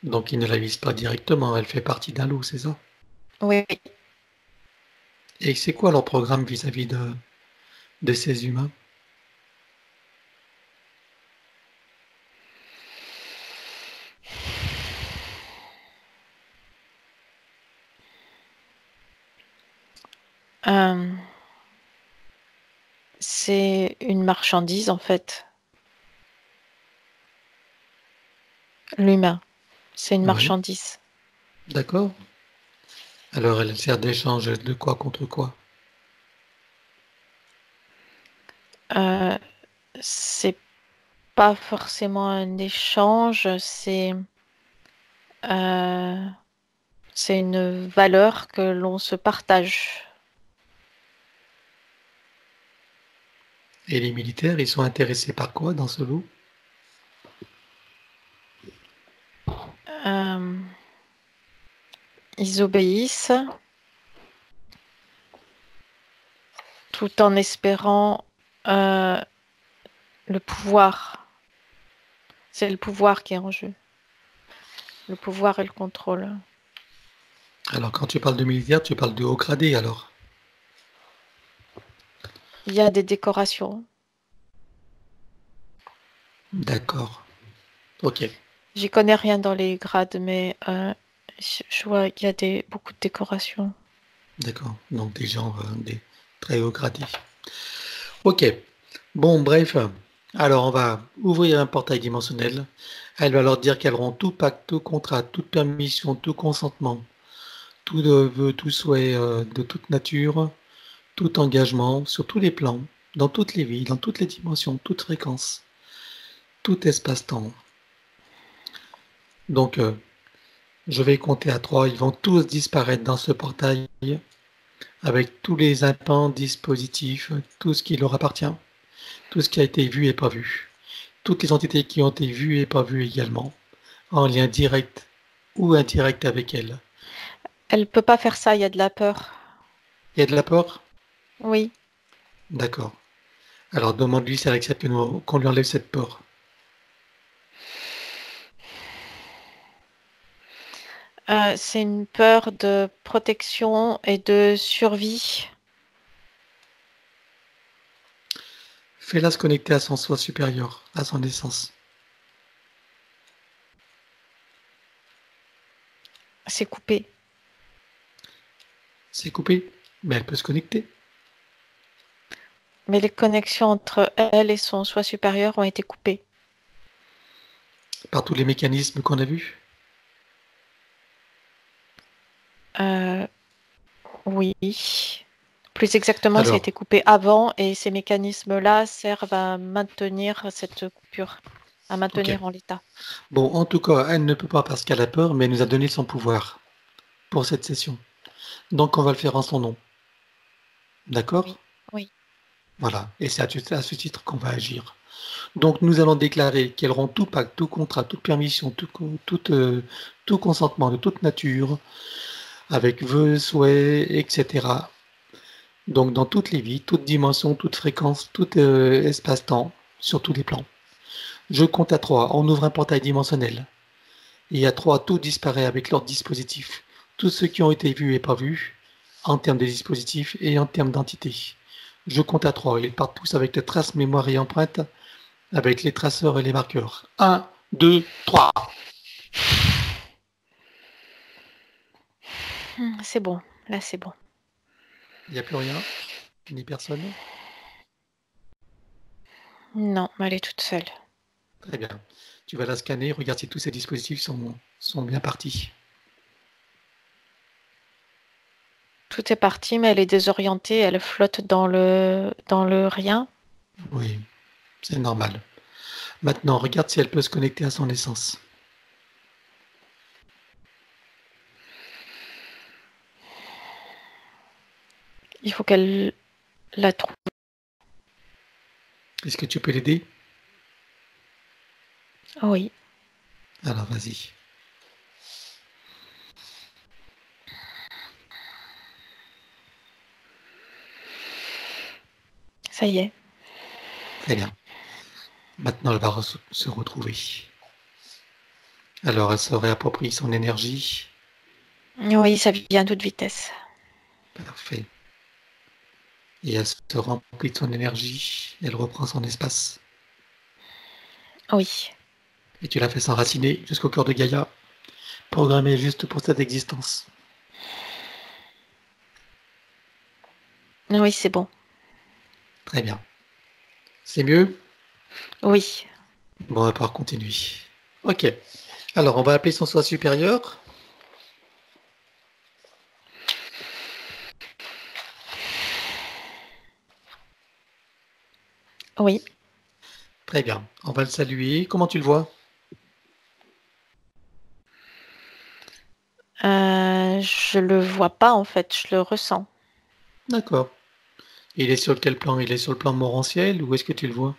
Donc il ne la vise pas directement, elle fait partie d'un loup, c'est ça? Oui. Et c'est quoi leur programme vis-à-vis de, de ces humains Euh, c'est une marchandise en fait. L'humain, c'est une Oui. marchandise. D'accord. Alors elle sert d'échange de quoi contre quoi? Euh, c'est pas forcément un échange, c'est euh, c'est une valeur que l'on se partage. Et les militaires, ils sont intéressés par quoi dans ce loup Euh, ils obéissent tout en espérant euh, le pouvoir. C'est le pouvoir qui est en jeu. Le pouvoir et le contrôle. Alors quand tu parles de militaires, tu parles de haut gradé alors? Il y a des décorations. D'accord. Ok. J'y connais rien dans les grades, mais euh, je je vois qu'il y a des, beaucoup de décorations. D'accord. Donc des gens euh, des très haut gradés. Ok. Bon, bref. Alors on va ouvrir un portail dimensionnel. Elle va leur dire qu'elles auront tout pacte, tout contrat, toute permission, tout consentement, tout de- vœu, tout souhait euh, de toute nature, tout engagement sur tous les plans, dans toutes les vies, dans toutes les dimensions, toute fréquence, tout espace-temps. Donc, euh, je vais compter à trois. Ils vont tous disparaître dans ce portail avec tous les implants, dispositifs, tout ce qui leur appartient, tout ce qui a été vu et pas vu, toutes les entités qui ont été vues et pas vues également, en lien direct ou indirect avec elles. Elle peut pas faire ça, il y a de la peur. Il y a de la peur? Oui. D'accord. Alors demande-lui si elle accepte que nous- qu'on lui enlève cette peur. Euh, c'est une peur de protection et de survie. Fais-la se connecter à son soi supérieur, à son essence. C'est coupé. C'est coupé, mais elle peut se connecter. Mais les connexions entre elle et son soi supérieur ont été coupées. Par tous les mécanismes qu'on a vus? Euh, oui. Plus exactement, ça a été coupé avant et ces mécanismes-là servent à maintenir cette coupure, à maintenir en l'état. Bon, en tout cas, elle ne peut pas parce qu'elle a peur, mais elle nous a donné son pouvoir pour cette session. Donc, on va le faire en son nom. D'accord? Oui. Voilà, et c'est à, ce titre qu'on va agir. Donc, nous allons déclarer qu'elles auront tout pacte, tout contrat, toute permission, euh, tout consentement de toute nature, avec vœux, souhaits, etc. Donc, dans toutes les vies, toutes dimensions, toutes fréquences, tout euh, espace-temps, sur tous les plans. Je compte à trois, on ouvre un portail dimensionnel. Et à trois, tout disparaît avec leur dispositif. Tous ceux qui ont été vus et pas vus, en termes de dispositifs et en termes d'entités. Je compte à trois, ils partent tous avec les traces, mémoire et empreintes, avec les traceurs et les marqueurs. Un, deux, trois. Hmm, C'est bon, là c'est bon. Il n'y a plus rien, ni personne? Non, elle est toute seule. Très bien. Tu vas la scanner, regarde si tous ces dispositifs sont, sont bien partis. Tout est parti, mais elle est désorientée, elle flotte dans le, dans le rien. Oui, c'est normal. Maintenant, regarde si elle peut se connecter à son essence. Il faut qu'elle la trouve. Est-ce que tu peux l'aider? Oui. Alors, vas-y. Ça y est. Très bien. Maintenant, elle va se retrouver. Alors, elle se réapproprie son énergie. Oui, ça vient à toute vitesse. Parfait. Et elle se remplit de son énergie. Elle reprend son espace. Oui. Et tu l'as fait s'enraciner jusqu'au cœur de Gaïa, programmé juste pour cette existence. Oui, c'est bon. Très bien. C'est mieux? Oui. Bon, on va pouvoir continuer. Ok. Alors, on va appeler son soi supérieur. Oui. Très bien. On va le saluer. Comment tu le vois? Euh, Je le vois pas en fait, je le ressens. D'accord. Il est sur quel plan? Il est sur le plan morantiel ou est-ce que tu le vois?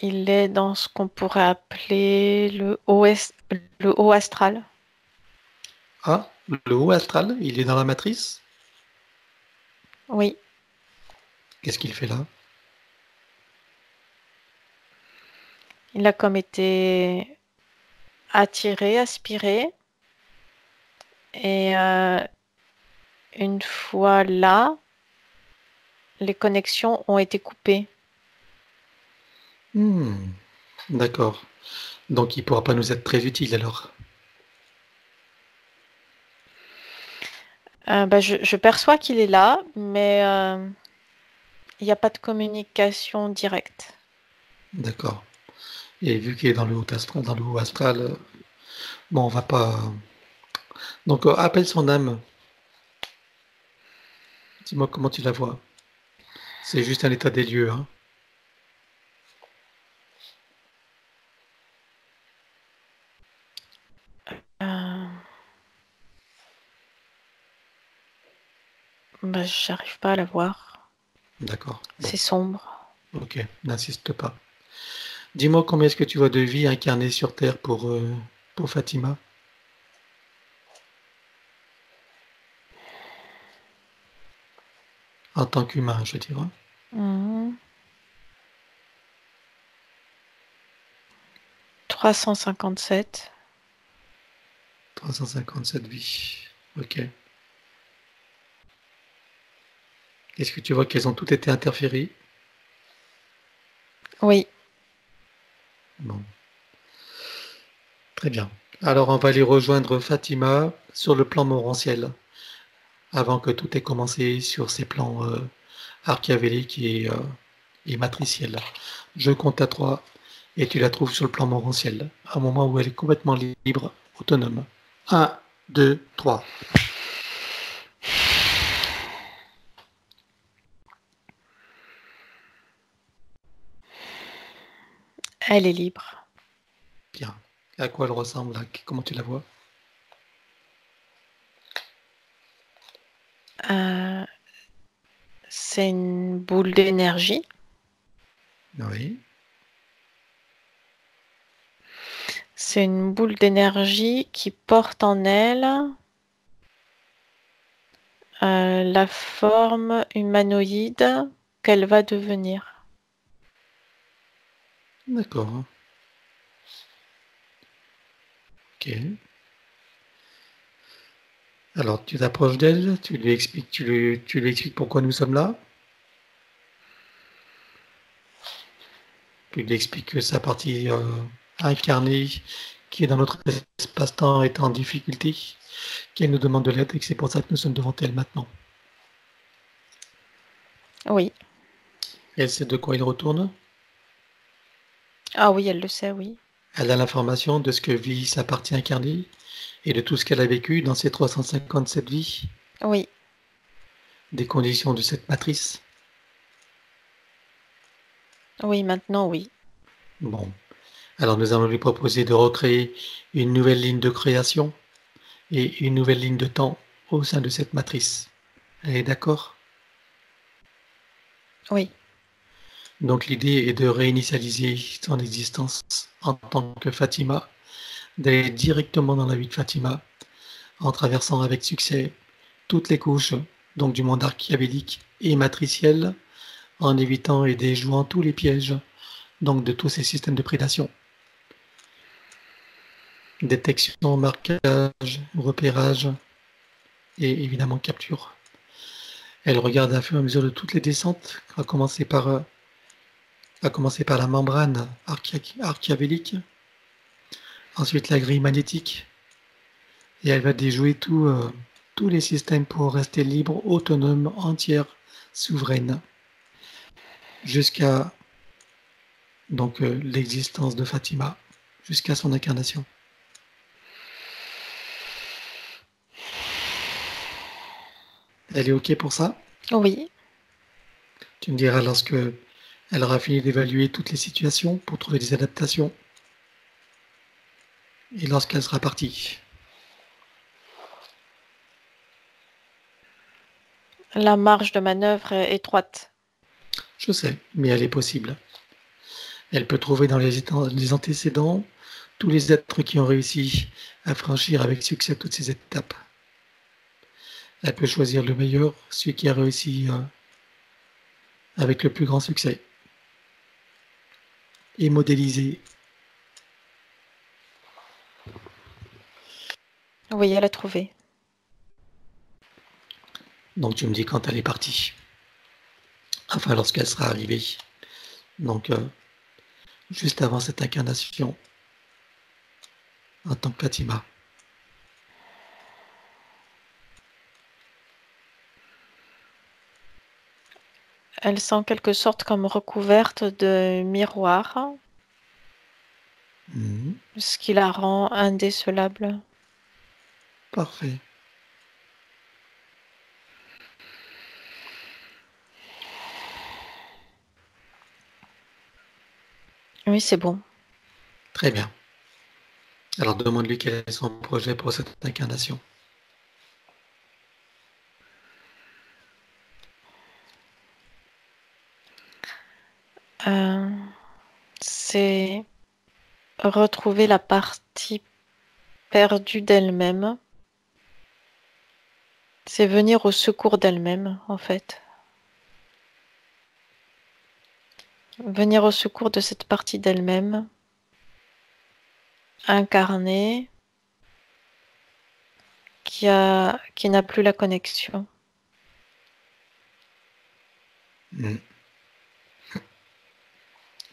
Il est dans ce qu'on pourrait appeler le haut, le haut astral. Ah, le haut astral, il est dans la matrice? Oui. Qu'est-ce qu'il fait là? Il a comme été attiré, aspiré. Et euh, une fois là, les connexions ont été coupées. Hmm, d'accord. Donc il ne pourra pas nous être très utile alors. Euh, bah, je, perçois qu'il est là, mais euh, il n'y a pas de communication directe. D'accord. Et vu qu'il est dans le haut astral, dans le haut astral, bon, on va pas. Donc appelle son âme. Dis-moi comment tu la vois. C'est juste un état des lieux. Hein. Bah, j'arrive pas à la voir. D'accord. C'est sombre. Ok, n'insiste pas. Dis-moi combien est-ce que tu vois de vie incarnée sur Terre pour, euh, pour Fatima? En tant qu'humain, je dirais. 357. 357 vies. Ok. Est-ce que tu vois qu'elles ont toutes été interférées Oui. Bon. Très bien. Alors on va aller rejoindre Fatima sur le plan morantiel, avant que tout ait commencé sur ces plans euh, archiavéliques et, euh, et matriciels. Je compte à trois et tu la trouves sur le plan morantiel, à un moment où elle est complètement libre, autonome. 1, 2, 3. Elle est libre. Bien. À quoi elle ressemble? Comment tu la vois? Euh, C'est une boule d'énergie. Oui. C'est une boule d'énergie qui porte en elle euh, la forme humanoïde qu'elle va devenir. D'accord. Ok. Alors, tu t'approches d'elle, tu lui expliques, tu lui, tu lui expliques pourquoi nous sommes là. Tu lui expliques que sa partie euh, incarnée qui est dans notre espace-temps est en difficulté, qu'elle nous demande de l'aide et que c'est pour ça que nous sommes devant elle maintenant. Oui. Elle sait de quoi il retourne? Ah oui, elle le sait, oui. Elle a l'information de ce que vit sa partie incarnée et de tout ce qu'elle a vécu dans ses 357 vies. Oui. Des conditions de cette matrice. Oui, maintenant, oui. Bon. Alors nous allons lui proposer de recréer une nouvelle ligne de création et une nouvelle ligne de temps au sein de cette matrice. Elle est d'accord? Oui. Donc l'idée est de réinitialiser son existence en tant que Fatima, d'aller directement dans la vie de Fatima, en traversant avec succès toutes les couches, donc du monde archiabélique et matriciel, en évitant et déjouant tous les pièges, donc de tous ces systèmes de prédation. Détection, marquage, repérage et évidemment capture. Elle regarde à fur et à mesure de toutes les descentes, à commencer par, à commencer par la membrane archiabélique, ensuite la grille magnétique, et elle va déjouer euh, tous les systèmes pour rester libre, autonome, entière, souveraine, jusqu'à donc euh, l'existence de Fatima, jusqu'à son incarnation. Elle est OK pour ça? Oui. Tu me diras lorsque elle aura fini d'évaluer toutes les situations pour trouver des adaptations. Et lorsqu'elle sera partie. La marge de manœuvre est étroite. Je sais, mais elle est possible. Elle peut trouver dans les, antécédents tous les êtres qui ont réussi à franchir avec succès toutes ces étapes. Elle peut choisir le meilleur, celui qui a réussi euh, avec le plus grand succès. Et modéliser. Oui, elle a trouvé. Donc tu me dis quand elle est partie. Enfin, lorsqu'elle sera arrivée. Donc, euh, juste avant cette incarnation, en tant que Fatima. Elle sent quelque sorte comme recouverte de miroir, Mhm. ce qui la rend indécelable. Parfait. Oui, c'est bon. Très bien. Alors demande-lui quel est son projet pour cette incarnation. Euh, c'est retrouver la partie perdue d'elle-même. C'est venir au secours d'elle-même, en fait. Venir au secours de cette partie d'elle-même, incarnée, qui a, qui n'a plus la connexion. Hmm.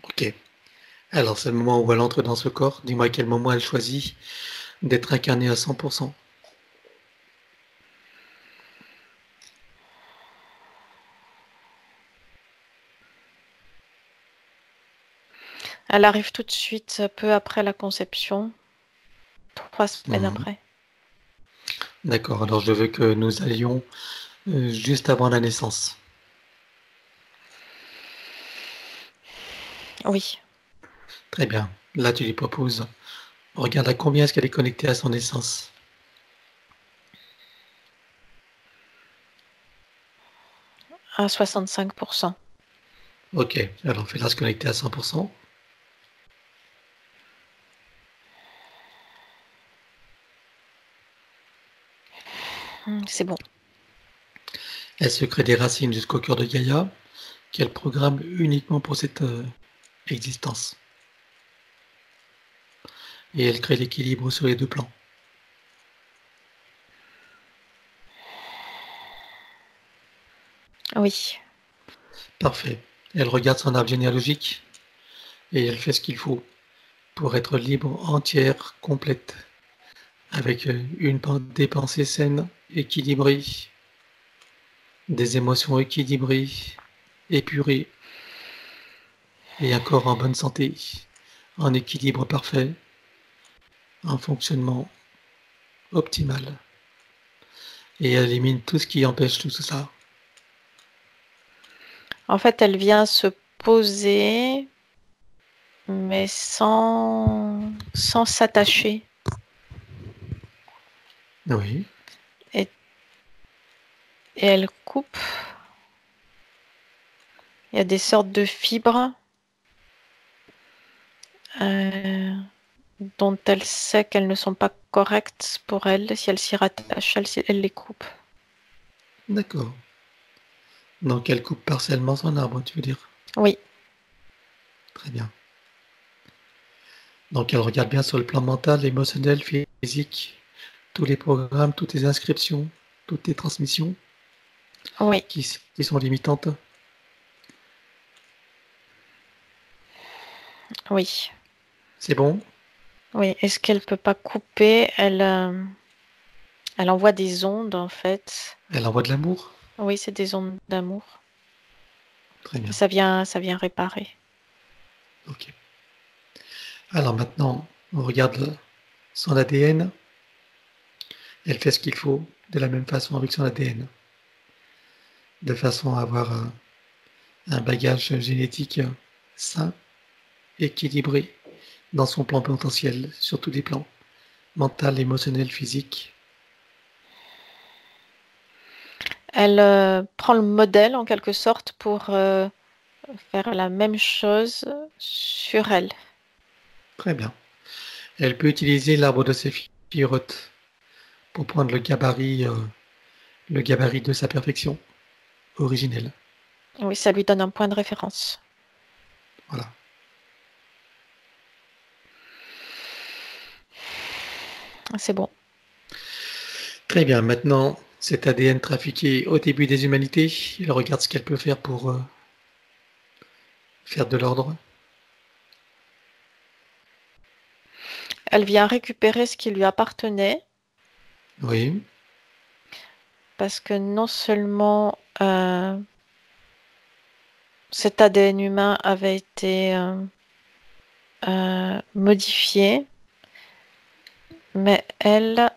Ok. Alors c'est le moment où elle entre dans ce corps. Dis-moi quel moment elle choisit d'être incarnée à 100%. Elle arrive tout de suite, peu après la conception, trois semaines Mhm. après. D'accord. Alors je veux que nous allions euh, juste avant la naissance. Oui. Très bien. Là tu lui proposes. Regarde à combien est-ce qu'elle est connectée à son essence. À 65%. Ok. Alors fais-la se connecter à 100%. C'est bon. Elle se crée des racines jusqu'au cœur de Gaïa, qu'elle programme uniquement pour cette euh, existence? Et elle crée l'équilibre sur les deux plans. Oui. Parfait. Elle regarde son arbre généalogique et elle fait ce qu'il faut pour être libre, entière, complète, avec euh, une des pensées saines, équilibrées, des émotions équilibrées, épurées, et un corps en bonne santé, en équilibre parfait, en fonctionnement optimal. Et elle élimine tout ce qui empêche tout ça. En fait, elle vient se poser, mais sans s'attacher. Oui. Et elle coupe. Il y a des sortes de fibres euh, dont elle sait qu'elles ne sont pas correctes pour elle. Si elle s'y rattache, elle les coupe. D'accord. Donc elle coupe partiellement son arbre, tu veux dire? Oui. Très bien. Donc elle regarde bien sur le plan mental, émotionnel, physique, tous les programmes, toutes les inscriptions, toutes les transmissions Oui. qui, qui sont limitantes. Oui. C'est bon? Oui. Est-ce qu'elle peut pas couper? Elle, euh, elle envoie des ondes en fait. Elle envoie de l'amour? Oui, c'est des ondes d'amour. Très bien. Ça vient, ça vient réparer. Ok. Alors maintenant, on regarde son ADN. Elle fait ce qu'il faut de la même façon avec son ADN. De façon à avoir un, un bagage génétique sain, équilibré dans son plan potentiel, sur tous les plans. Mental, émotionnel, physique. Elle euh, prend le modèle en quelque sorte pour euh, faire la même chose sur elle. Très bien. Elle peut utiliser l'arbre de séphiroth pour prendre le gabarit, euh, le gabarit de sa perfection originelle. Oui, ça lui donne un point de référence. Voilà. C'est bon. Très bien. Maintenant, cet ADN trafiqué au début des humanités, elle regarde ce qu'elle peut faire pour euh, faire de l'ordre. Elle vient récupérer ce qui lui appartenait Oui. parce que non seulement euh, cet ADN humain avait été euh, euh, modifié, mais elle,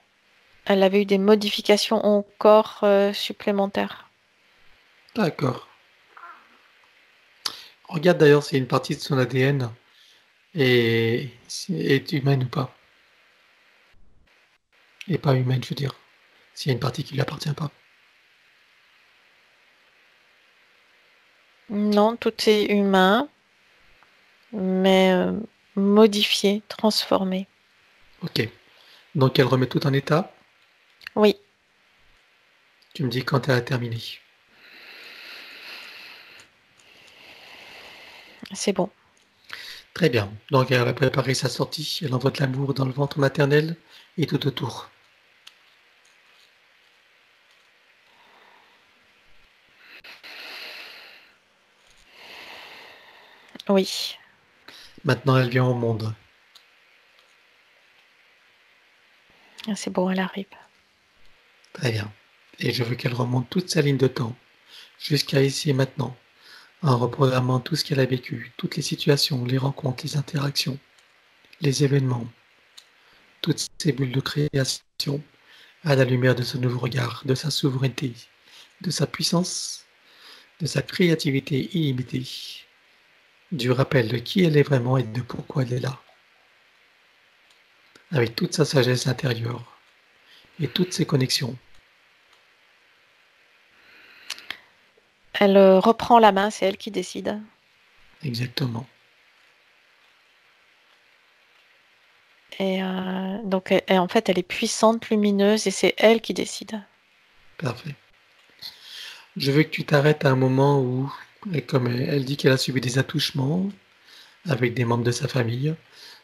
elle avait eu des modifications encore euh, supplémentaires. D'accord. Regarde d'ailleurs si une partie de son ADN est, est humaine ou pas. Et pas humaine, je veux dire. S'il y a une partie qui lui appartient pas. Non, tout est humain, mais euh, modifié, transformé. Ok. Donc elle remet tout en état? Oui, Tu me dis quand elle a terminé. c'est bon. Très bien. Donc elle a préparé sa sortie. Elle envoie de l'amour dans le ventre maternel et tout autour. Oui, Maintenant elle vient au monde. c'est bon, elle arrive. Très bien. Et je veux qu'elle remonte toute sa ligne de temps jusqu'à ici et maintenant, en reprogrammant tout ce qu'elle a vécu, toutes les situations, les rencontres, les interactions, les événements, toutes ces bulles de création à la lumière de ce nouveau regard, de sa souveraineté, de sa puissance, de sa créativité illimitée, du rappel de qui elle est vraiment et de pourquoi elle est là, avec toute sa sagesse intérieure et toutes ses connexions. Elle euh, reprend la main, c'est elle qui décide. Exactement. Et euh, donc, elle- en fait, elle est puissante, lumineuse, et c'est elle qui décide. Parfait. Je veux que tu t'arrêtes à un moment où, et comme elle dit qu'elle a subi des attouchements avec des membres de sa famille,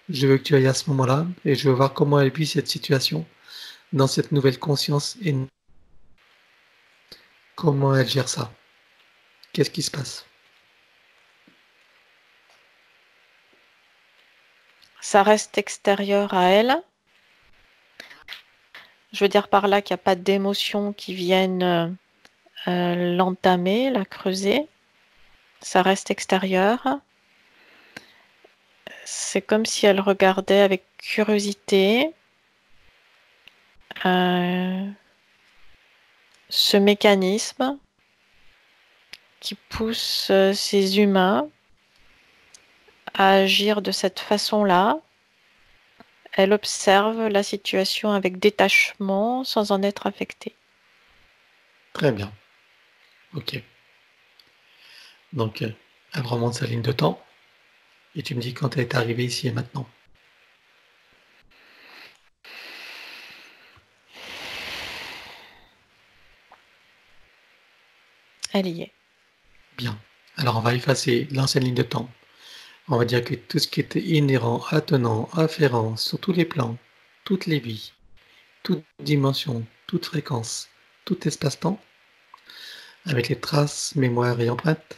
je veux que tu ailles à ce moment-là et je veux voir comment elle vit cette situation dans cette nouvelle conscience et comment elle gère ça. Qu'est-ce qui se passe? Ça reste extérieur à elle. Je veux dire par là qu'il n'y a pas d'émotions qui viennent euh, l'entamer, la creuser. Ça reste extérieur. C'est comme si elle regardait avec curiosité euh, ce mécanisme qui pousse euh, ces humains à agir de cette façon-là. Elle observe la situation avec détachement sans en être affectée. Très bien. Ok. Donc, elle remonte sa ligne de temps et tu me dis quand elle est arrivée ici et maintenant? Elle y est. Bien. Alors on va effacer l'ancienne ligne de temps. On va dire que tout ce qui était inhérent, attenant, afférent sur tous les plans, toutes les vies, toute dimension, toute fréquence, tout espace-temps, avec les traces, mémoire et empreintes,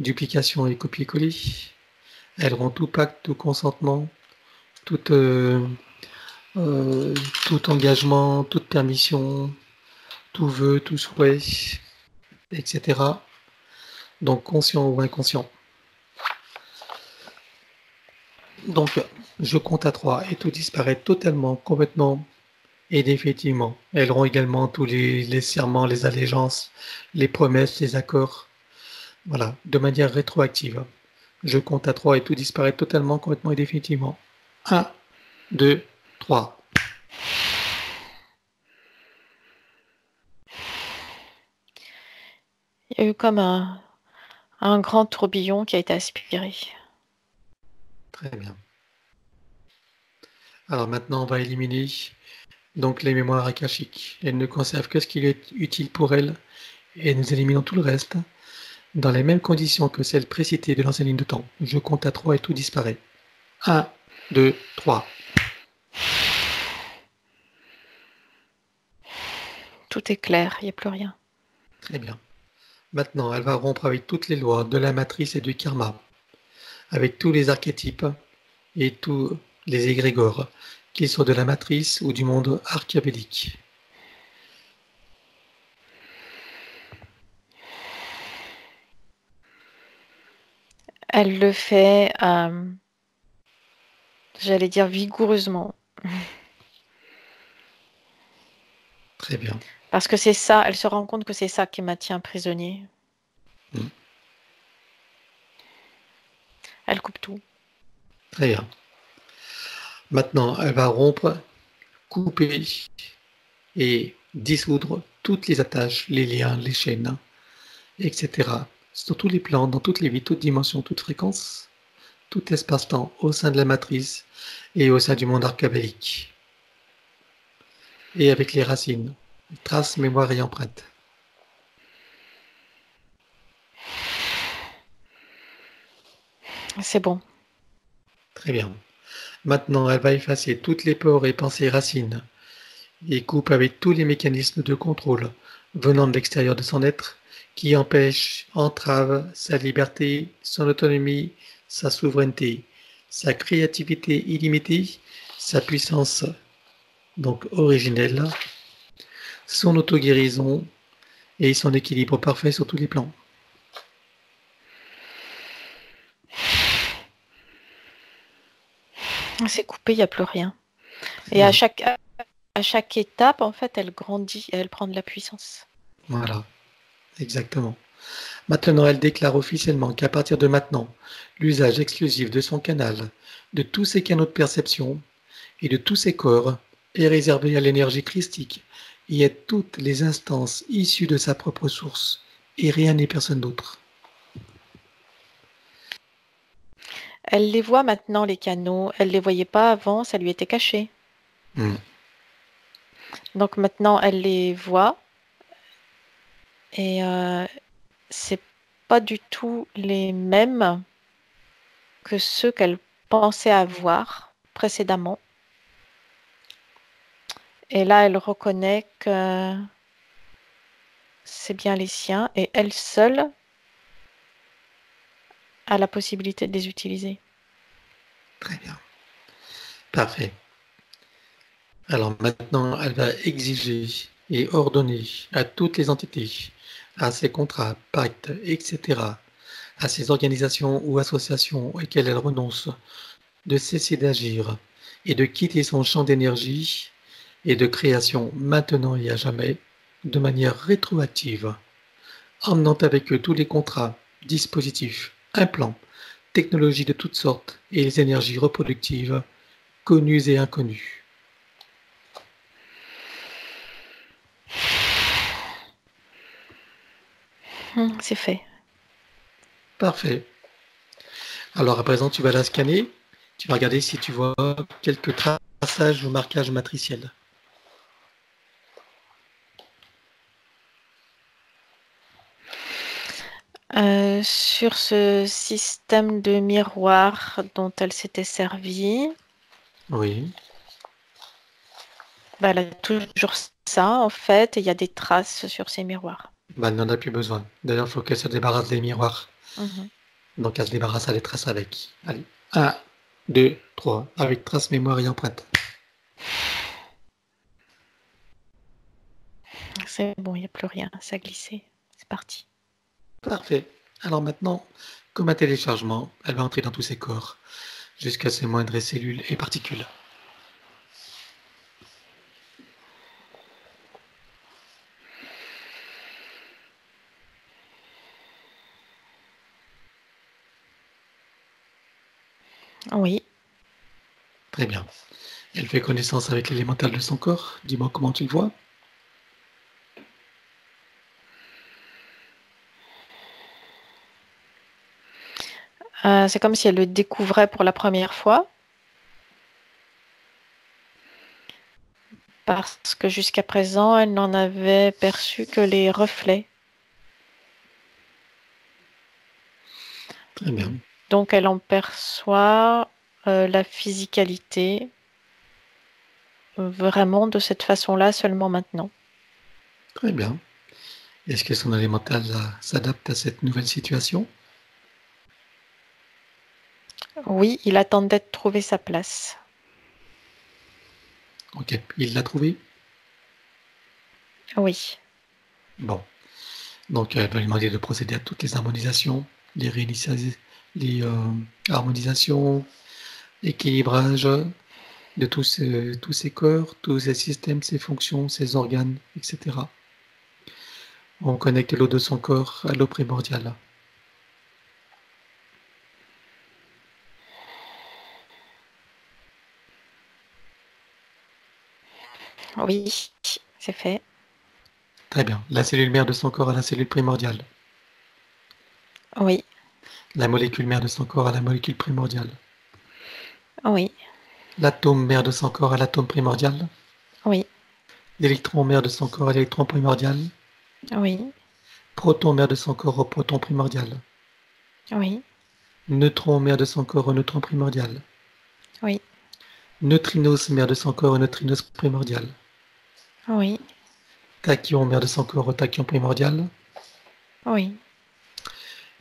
duplication et copier-coller, elles auront tout pacte, tout consentement, tout, euh, euh, tout engagement, toute permission, tout vœu, tout souhait, etc. Donc conscient ou inconscient. Donc je compte à trois et tout disparaît totalement, complètement et définitivement. Elles auront également tous les serments, les allégeances, les promesses, les accords. Voilà, de manière rétroactive. Je compte à trois et tout disparaît totalement, complètement et définitivement. 1, 2, 3. Il y a eu comme un, un grand tourbillon qui a été aspiré. Très bien. Alors maintenant, on va éliminer donc les mémoires akashiques. Elles ne conservent que ce qui est utile pour elles et nous éliminons tout le reste dans les mêmes conditions que celles précitées de l'ancienne ligne de temps. Je compte à 3 et tout disparaît. 1, 2, 3. Tout est clair, il n'y a plus rien. Très bien. Maintenant, elle va rompre avec toutes les lois de la matrice et du karma, avec tous les archétypes et tous les égrégores, qu'ils soient de la matrice ou du monde archabélique. Elle le fait, euh, j'allais dire vigoureusement. Très bien. Parce que c'est ça, elle se rend compte que c'est ça qui maintient prisonnier. Mm. Elle coupe tout. Très bien. Maintenant, elle va rompre, couper et dissoudre toutes les attaches, les liens, les chaînes, etc. Sur tous les plans, dans toutes les vies, toutes dimensions, toutes fréquences, tout espace-temps au sein de la matrice et au sein du monde archabélique. Et avec les racines, traces, mémoire et empreintes. C'est bon. Très bien. Maintenant, elle va effacer toutes les peurs et pensées racines et coupe avec tous les mécanismes de contrôle venant de l'extérieur de son être qui empêchent, entravent sa liberté, son autonomie, sa souveraineté, sa créativité illimitée, sa puissance donc originelle, son auto-guérison et son équilibre parfait sur tous les plans. C'est coupé, il n'y a plus rien. Et à chaque, à chaque étape, en fait, elle grandit et elle prend de la puissance. Voilà, exactement. Maintenant, elle déclare officiellement qu'à partir de maintenant, l'usage exclusif de son canal, de tous ses canaux de perception et de tous ses corps est réservé à l'énergie christique et à toutes les instances issues de sa propre source, et rien ni personne d'autre. Elle les voit maintenant, les canaux. Elle les voyait pas avant, ça lui était caché. Hmm. Donc maintenant, elle les voit. Et euh, c'est pas du tout les mêmes que ceux qu'elle pensait avoir précédemment. Et là, elle reconnaît que c'est bien les siens et elle seule a la possibilité de les utiliser. Très bien. Parfait. Alors maintenant, elle va exiger et ordonner à toutes les entités, à ses contrats, pactes, etc., à ses organisations ou associations auxquelles elle renonce, de cesser d'agir et de quitter son champ d'énergie et de création maintenant et à jamais, de manière rétroactive, emmenant avec eux tous les contrats, dispositifs, implants, technologies de toutes sortes et les énergies reproductives, connues et inconnues. Hum, C'est fait. Parfait. Alors à présent, tu vas la scanner. Tu vas regarder si tu vois quelques traçages ou marquages matriciels. Euh, sur ce système de miroir dont elle s'était servie, Oui. bah, elle a toujours ça en fait, et il y a des traces sur ces miroirs. Bah, elle n'en a plus besoin. D'ailleurs, il faut qu'elle se débarrasse des miroirs. Mhm. Donc, elle se débarrasse à des traces avec. Allez. 1, 2, 3. Avec trace, mémoire et empreinte. C'est bon, il n'y a plus rien, ça a glissé. C'est parti. Parfait. Alors maintenant, comme un téléchargement, elle va entrer dans tous ses corps, jusqu'à ses moindres cellules et particules. Oui. Très bien. Elle fait connaissance avec l'élémental de son corps. Dis-moi comment tu le vois. Euh, c'est comme si elle le découvrait pour la première fois. Parce que jusqu'à présent, elle n'en avait perçu que les reflets. Très bien. Donc elle en perçoit euh, la physicalité euh, vraiment de cette façon-là seulement maintenant. Très bien. Est-ce que son élémental euh, s'adapte à cette nouvelle situation? Oui, il attendait de trouver sa place. Ok. Il l'a trouvé Oui. Bon. Donc, elle va lui demander de procéder à toutes les harmonisations, les réinitialiser, les euh, harmonisations, équilibrage de tous ces, tous ces corps, tous ces systèmes, ces fonctions, ces organes, etc. On connecte l'eau de son corps à l'eau primordiale. Oui, c'est fait. Très bien. La cellule mère de son corps à la cellule primordiale. Oui, La molécule mère de son corps à la molécule primordiale. oui, L'atome mère de son corps à l'atome primordial. oui, L'électron mère de son corps à l'électron primordial. oui, Proton mère de son corps au proton primordial. oui, Neutron mère de son corps au neutron primordial. oui, Neutrinos mère de son corps au neutrinos primordial. oui, Tachyon mère de son corps au tachyon primordial. oui,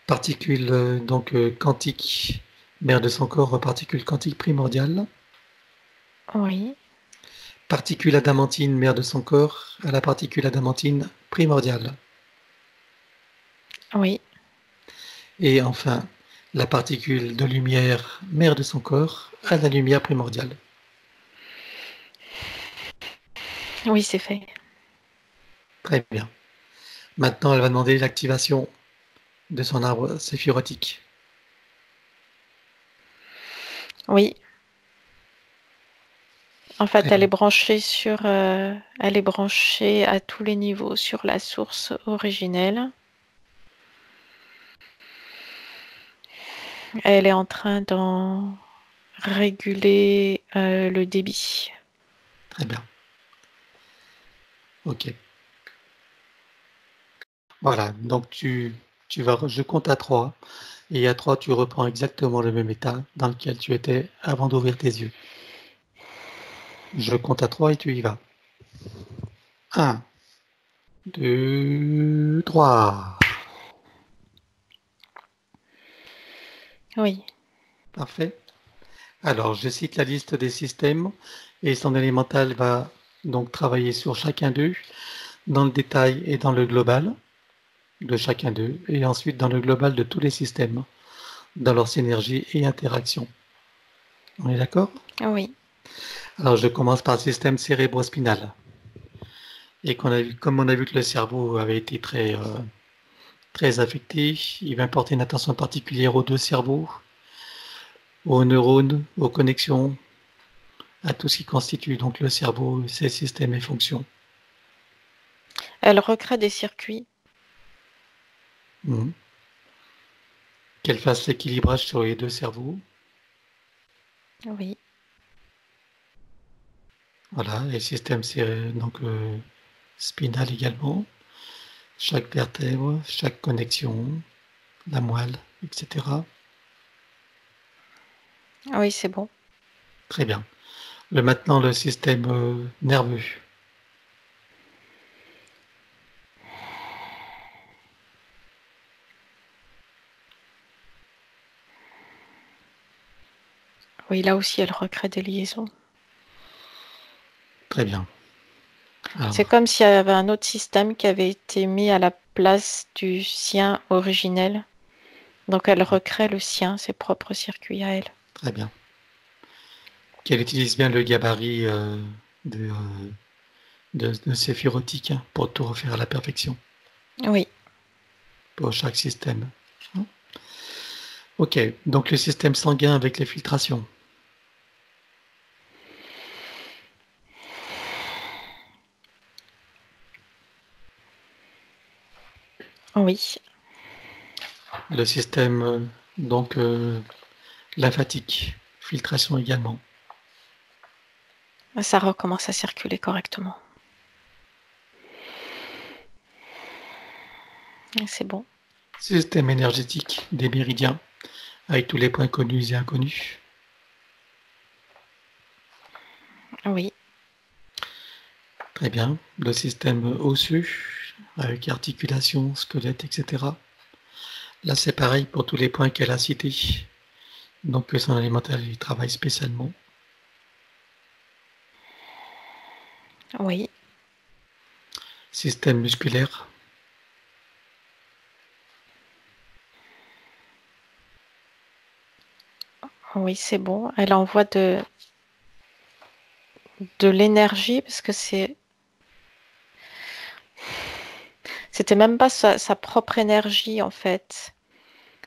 Particules euh, donc euh, quantiques mère de son corps aux particules quantiques primordiales. oui, Particule adamantine mère de son corps à la particule adamantine primordiale. oui, Et enfin, la particule de lumière mère de son corps à la lumière primordiale. oui, c'est fait. Très bien. Maintenant, elle va demander l'activation de son arbre séphirotique. Oui. En fait, Très elle bien. est branchée sur, euh, elle est branchée à tous les niveaux sur la source originelle. Elle est en train d'en réguler euh, le débit. Très bien. Ok. Voilà, donc tu, tu vas, je compte à 3, et à 3, tu reprends exactement le même état dans lequel tu étais avant d'ouvrir tes yeux. Je compte à 3 et tu y vas. 1, 2, 3. Oui, Parfait. Alors, je cite la liste des systèmes et son élémental va donc travailler sur chacun d'eux dans le détail et dans le global de chacun d'eux et ensuite dans le global de tous les systèmes dans leur synergie et interaction. On est d'accord? Oui, Alors, je commence par le système cérébrospinal. Et qu'on a vu, comme on a vu que le cerveau avait été très, euh, très affecté, il va porter une attention particulière aux deux cerveaux, aux neurones, aux connexions, à tout ce qui constitue donc le cerveau, ses systèmes et fonctions. elle recrée des circuits. Mhm. Qu'elle fasse l'équilibrage sur les deux cerveaux. Oui, Voilà, et le système céré- donc, euh, spinal également. Chaque vertèbre, chaque connexion, la moelle, etc. Ah oui, c'est bon. Très bien. Le, maintenant, le système euh, nerveux. Oui, là aussi, elle recrée des liaisons. Très bien. Alors, C'est comme s'il y avait un autre système qui avait été mis à la place du sien originel. Donc elle recrée le sien, ses propres circuits à elle. très bien. Qu'elle utilise bien le gabarit euh, de, euh, de, de séphirotique hein, pour tout refaire à la perfection, Oui, pour chaque système. Ok, donc le système sanguin avec les filtrations. Oui, Le système euh, donc euh, lymphatique, filtration également. ça recommence à circuler correctement. C'est bon. Système énergétique des méridiens, avec tous les points connus et inconnus. Oui, Très bien. Le système osseux, avec articulation, squelette, etc. Là, c'est pareil pour tous les points qu'elle a cités. Donc, son alimentaire, il travaille spécialement. oui, Système musculaire, oui, c'est bon. Elle envoie de, de l'énergie parce que c'est. C'était même pas sa, sa propre énergie en fait.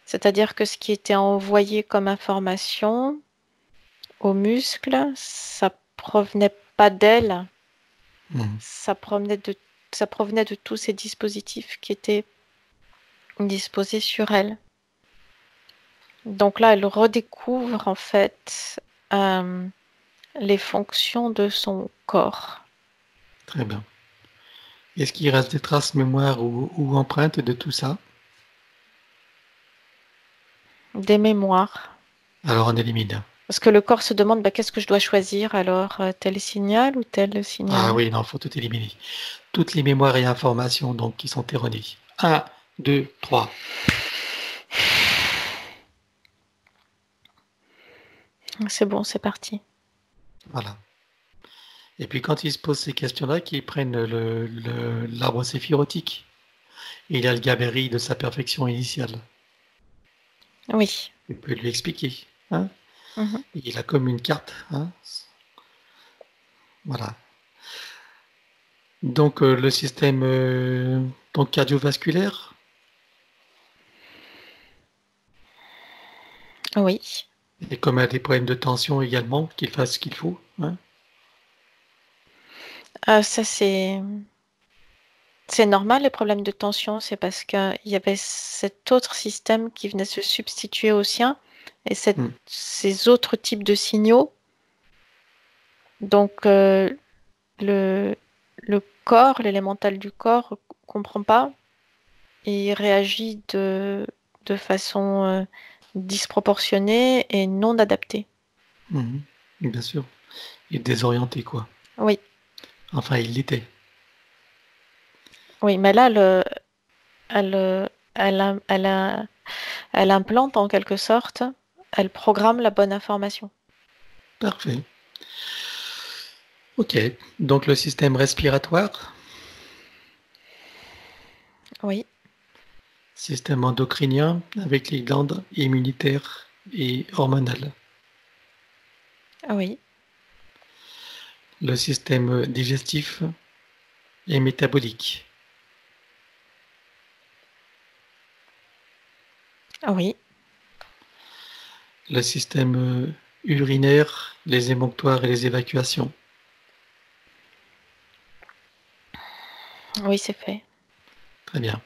C'est-à-dire que ce qui était envoyé comme information aux muscles, ça provenait pas d'elle, ça provenait de, ça provenait de tous ces dispositifs qui étaient disposés sur elle. Donc là, elle redécouvre en fait euh, les fonctions de son corps. très bien. Est-ce qu'il reste des traces mémoire ou, ou empreintes de tout ça? Des mémoires. Alors, on élimine. Parce que le corps se demande bah, qu'est-ce que je dois choisir? Alors, euh, tel signal ou tel signal? Ah oui, non, il faut tout éliminer. Toutes les mémoires et informations donc, qui sont erronées. 1, 2, 3. C'est bon, c'est parti. Voilà. Et puis quand ils se posent ces questions-là, qu'ils prennent le- le- l'arbre séphirotique. Il a le gabarit de sa perfection initiale. Oui. Il peut lui expliquer. Hein Mhm. Il a comme une carte. hein. Voilà. Donc euh, le système euh, donc cardiovasculaire, Oui. et comme elle a des problèmes de tension également, qu'il fasse ce qu'il faut. hein. Euh, ça, c'est. C'est normal, les problèmes de tension, c'est parce qu'il y avait cet autre système qui venait se substituer au sien et cette- Mm. ces autres types de signaux. Donc, euh, le, le corps, l'élémental du corps, comprend pas et il réagit de, de façon euh, disproportionnée et non adaptée. Mhm. Bien sûr. Il est désorienté, quoi. Oui, Enfin, il l'était. oui, mais là, le, elle, elle implante en quelque sorte, elle programme la bonne information. Parfait. Ok. Donc le système respiratoire, Oui, système endocrinien avec les glandes immunitaires et hormonales. oui, Le système digestif et métabolique. oui, Le système urinaire, les émonctoires et les évacuations. oui, c'est fait. Très bien.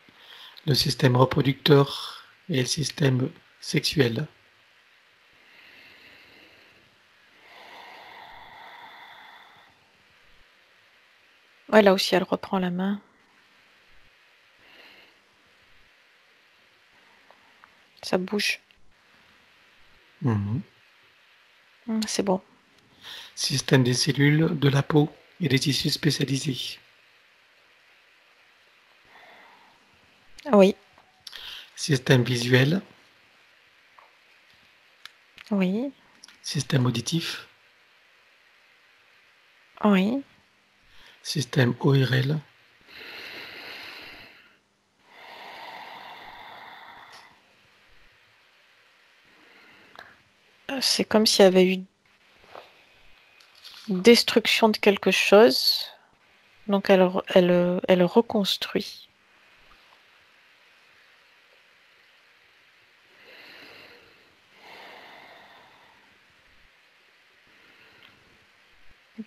Le système reproducteur et le système sexuel. Ouais, là aussi, elle reprend la main. Ça bouge. Mhm. Hum, C'est bon. Système des cellules, de la peau et des tissus spécialisés. Oui, Système visuel, oui, système auditif, oui. Système ORL, Euh, C'est comme s'il y avait eu destruction de quelque chose. Donc elle, elle, euh, elle reconstruit.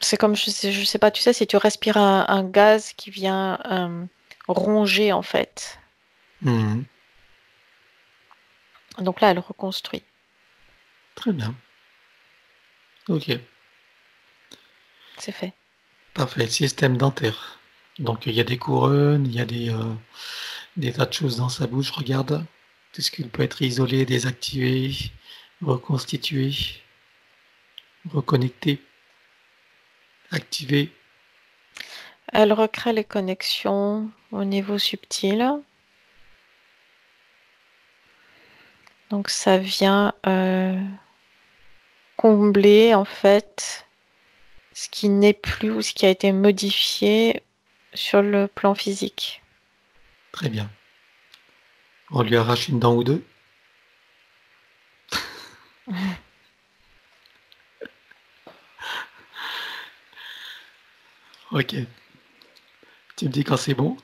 C'est comme, je sais, je sais pas, tu sais, si tu respires un, un gaz qui vient euh, ronger en fait. Mhm. Donc là, elle reconstruit. Très bien. Ok, C'est fait. parfait. Système dentaire. Donc il y a des couronnes, il y a des, euh, des tas de choses dans sa bouche. Regarde tout ce qui peut être isolé, désactivé, reconstitué, reconnecté, activé. Elle recrée les connexions au niveau subtil. Donc ça vient euh, combler en fait ce qui n'est plus ou ce qui a été modifié sur le plan physique. Très bien. On lui arrache une dent ou deux? Ok. Tu me dis quand c'est bon?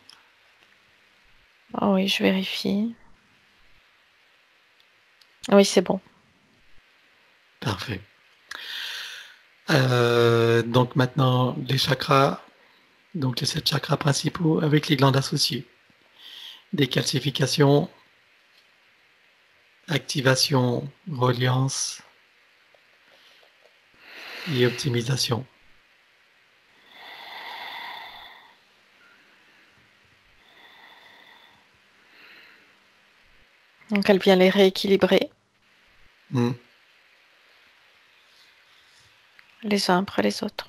Ah oui, je vérifie. Oui, c'est bon. Parfait. Euh, donc maintenant, les chakras, donc les sept chakras principaux avec les glandes associées. Décalcification, activation, reliance et optimisation. Donc elle vient les rééquilibrer Hmm. les uns après les autres.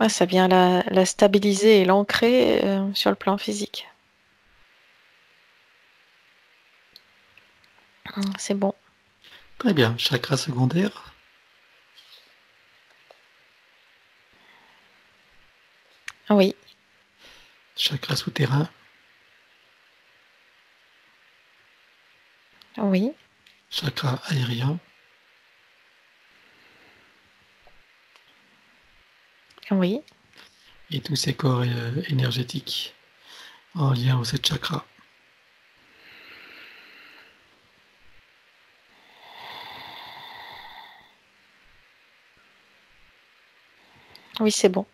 Ouais, ça vient la, la stabiliser et l'ancrer euh, sur le plan physique. Hum, C'est bon. Très bien. Chakra secondaire, Oui, chakra souterrain, oui, chakra aérien, oui. et tous ces corps euh, énergétiques en lien aux sept chakras. Oui, c'est bon.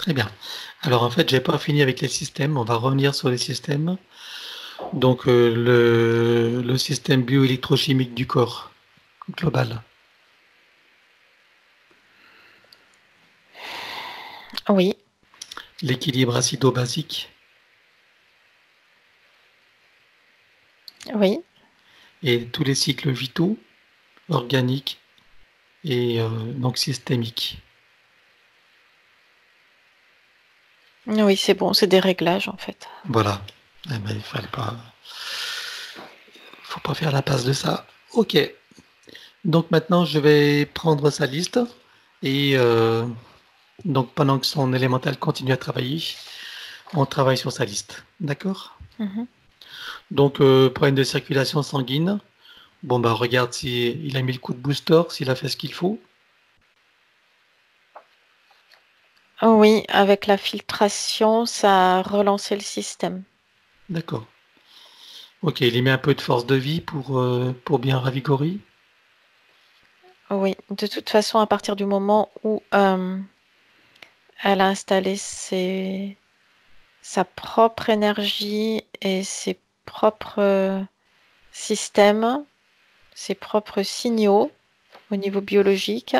Très bien. Alors en fait, j'ai pas fini avec les systèmes. On va revenir sur les systèmes. Donc euh, le, le système bioélectrochimique du corps global. Oui, L'équilibre acido-basique oui, et tous les cycles vitaux, organiques et euh, donc systémiques. Oui, c'est bon. C'est des réglages en fait. Voilà. Eh ben, il fallait pas. Faut pas faire la passe de ça. Ok. Donc maintenant, je vais prendre sa liste et euh, donc pendant que son élémental continue à travailler, on travaille sur sa liste. D'accord? Mhm. Donc euh, problème de circulation sanguine. Bon bah regarde s'il il a mis le coup de booster, s'il a fait ce qu'il faut. Oui, avec la filtration, ça a relancé le système. D'accord. Ok, il y met un peu de force de vie pour, euh, pour bien ravigorer? Oui, de toute façon, à partir du moment où euh, elle a installé ses- sa propre énergie et ses propres euh, systèmes, ses propres signaux au niveau biologique,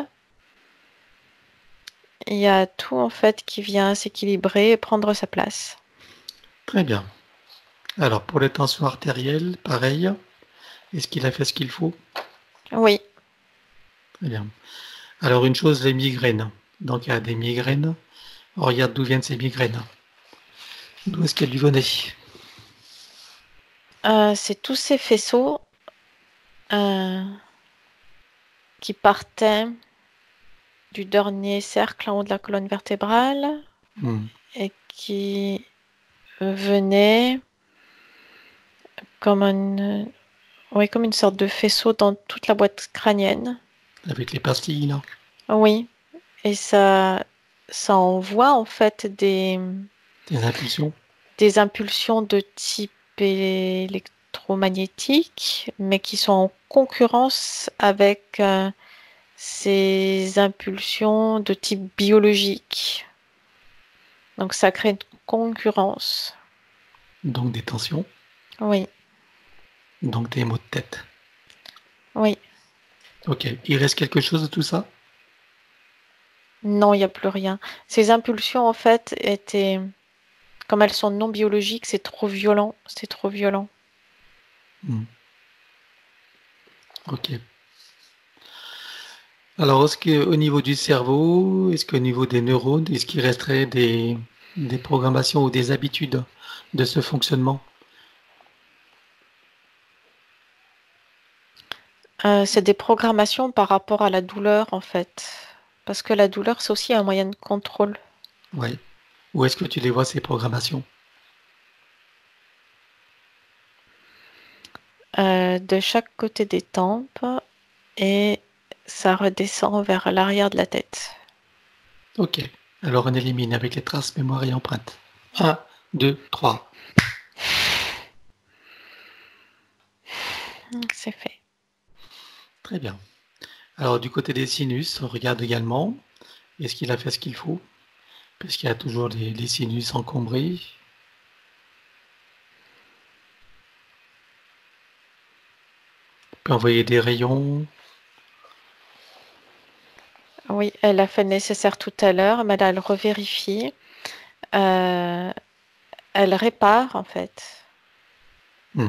il y a tout en fait qui vient s'équilibrer et prendre sa place. Très bien. Alors pour les tensions artérielles, pareil. Est-ce qu'il a fait ce qu'il faut? Oui. Très bien. Alors une chose, les migraines. Donc il y a des migraines. On regarde d'où viennent ces migraines? D'où est-ce qu'elles lui venaient? Euh, c'est tous ces faisceaux euh, qui partaient du dernier cercle en haut de la colonne vertébrale Hmm. et qui venaient comme une, oui, comme une sorte de faisceau dans toute la boîte crânienne. Avec les pastilles, là. Oui, et ça, ça envoie en fait des, Des impulsions. des impulsions de type électromagnétique, mais qui sont en concurrence avec euh, ces impulsions de type biologique. Donc ça crée une concurrence. Donc des tensions. Oui, Donc des maux de tête. oui. Ok. Il reste quelque chose de tout ça? Non, il n'y a plus rien. Ces impulsions, en fait, étaient, comme elles sont non biologiques, c'est trop violent. C'est trop violent. Hmm. Ok. Alors, est-ce qu'au niveau du cerveau, est-ce qu'au niveau des neurones, est-ce qu'il resterait des, des programmations ou des habitudes de ce fonctionnement? Euh, c'est des programmations par rapport à la douleur, en fait. Parce que la douleur, c'est aussi un moyen de contrôle. Ouais. Où est-ce que tu les vois, ces programmations? Euh, de chaque côté des tempes et ça redescend vers l'arrière de la tête. Ok. Alors, on élimine avec les traces, mémoire et empreinte. 1, 2, 3. C'est fait. Très bien. Alors, du côté des sinus, on regarde également. Est-ce qu'il a fait ce qu'il faut? Puisqu'il y a toujours les sinus encombrés. On peut envoyer des rayons. Oui, elle a fait le nécessaire tout à l'heure, mais là, elle revérifie. Euh, elle répare, en fait. Hmm.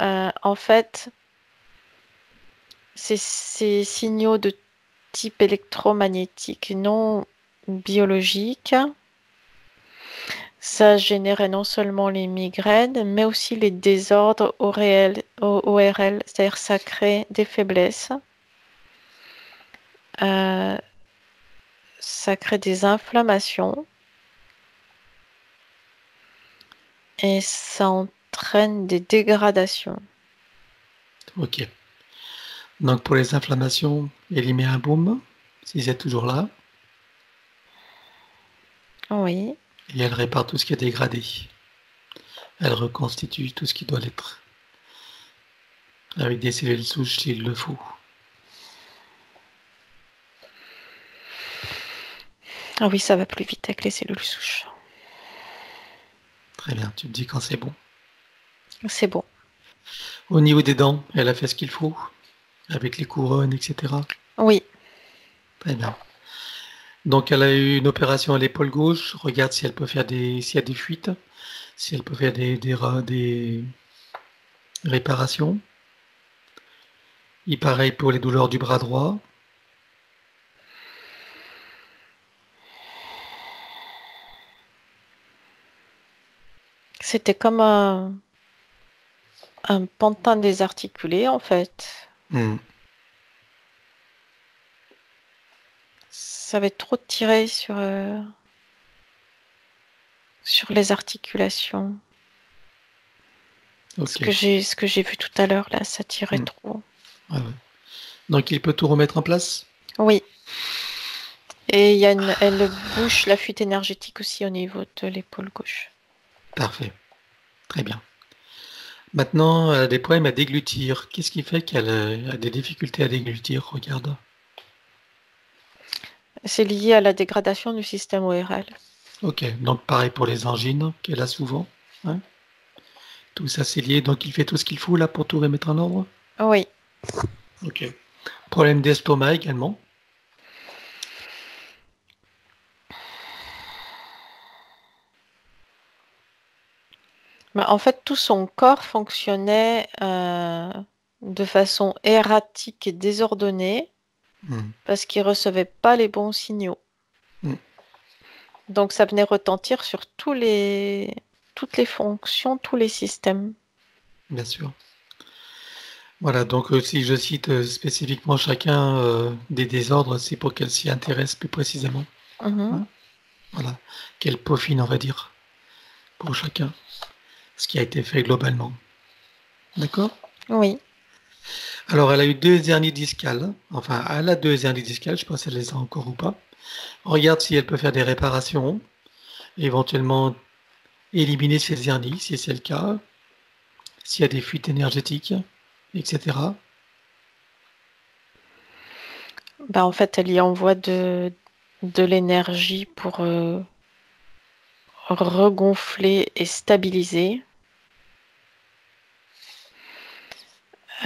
Euh, en fait, ces, ces signaux de type électromagnétique non biologique, ça générait non seulement les migraines, mais aussi les désordres ORL, ORL, c'est-à-dire ça crée des faiblesses. Euh, ça crée des inflammations et ça entraîne des dégradations. Ok. Donc, pour les inflammations, met un baume, si c'est toujours là. Oui, Et elle répare tout ce qui est dégradé. Elle reconstitue tout ce qui doit l'être. Avec des cellules souches s'il le faut. ah oui, ça va plus vite avec les cellules souches. Très bien, tu me dis quand c'est bon. C'est bon. Au niveau des dents, elle a fait ce qu'il faut, avec les couronnes, etc. Oui, Très bien. Donc elle a eu une opération à l'épaule gauche. Regarde si elle peut faire des, s'il y a des fuites, si elle peut faire des, des, ra- des réparations. Et pareil pour les douleurs du bras droit. c'était comme un, un pantin désarticulé en fait. Hmm. Ça avait trop tiré sur, euh, sur les articulations. Ce que j'ai ce que j'ai vu tout à l'heure là, ça tirait Mm. trop. Ouais. Donc il peut tout remettre en place? Oui. Et il y a une, elle bouche la fuite énergétique aussi au niveau de l'épaule gauche. Parfait. Très bien. Maintenant, elle a des problèmes à déglutir. Qu'est-ce qui fait qu'elle euh, a des difficultés à déglutir? Regarde. C'est lié à la dégradation du système ORL. Ok, donc pareil pour les angines qu'elle a souvent. hein. Tout ça c'est lié, donc il fait tout ce qu'il faut là pour tout remettre en ordre? Oui. Ok. Problème d'estomac également? Bah, en fait, tout son corps fonctionnait euh, de façon erratique et désordonnée Hmm. parce qu'il recevait pas les bons signaux. Mm. Donc ça venait retentir sur tous les... toutes les fonctions, tous les systèmes. Bien sûr. Voilà, donc euh, si je cite euh, spécifiquement chacun euh, des désordres, c'est pour qu'elle s'y intéresse plus précisément. Mhm. Voilà, qu'elle peaufine, on va dire, pour chacun, ce qui a été fait globalement. D'accord? Oui. Alors, elle a eu deux hernies discales. Enfin, elle a deux hernies discales. Je ne sais pas si elle les a encore ou pas. Regarde si elle peut faire des réparations, éventuellement éliminer ces hernies, si c'est le cas, s'il y a des fuites énergétiques, etc. Bah, en fait, elle y envoie de, de l'énergie pour euh, regonfler et stabiliser.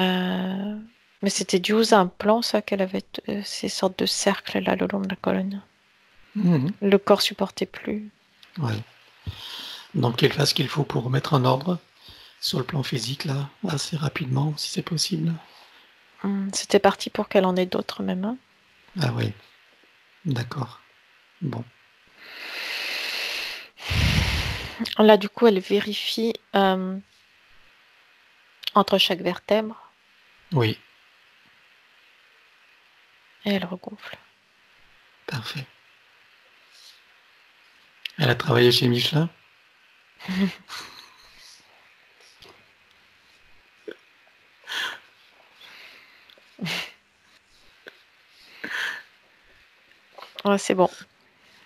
Euh, mais c'était dû aux implants, ça, qu'elle avait euh, ces sortes de cercles là le long de la colonne. Mhm. Le corps supportait plus. Ouais. Donc, qu'elle fasse ce qu'il faut pour remettre en ordre? Sur le plan physique, là, assez rapidement, si c'est possible? Hum, C'était parti pour qu'elle en ait d'autres même. hein. Ah oui. D'accord. Bon. Là, du coup, elle vérifie euh, entre chaque vertèbre Oui, et elle regonfle. parfait. Elle a travaillé chez Michelin Ouais, c'est bon.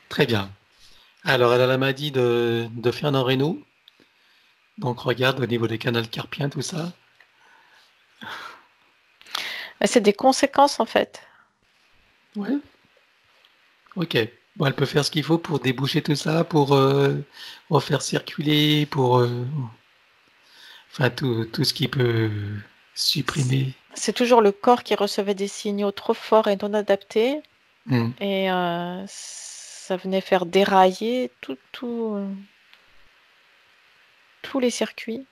Très bien. Alors, elle a la maladie de, de Fernand Reynaud. Donc, regarde au niveau des canaux carpiens, tout ça. Mais C'est des conséquences en fait. Ouais. Ok. Bon, elle peut faire ce qu'il faut pour déboucher tout ça, pour euh, refaire circuler, pour... euh, enfin, tout, tout ce qui peut supprimer. C'est toujours le corps qui recevait des signaux trop forts et non adaptés. Hmm. Et euh, ça venait faire dérailler tout, tout, euh, tous les circuits.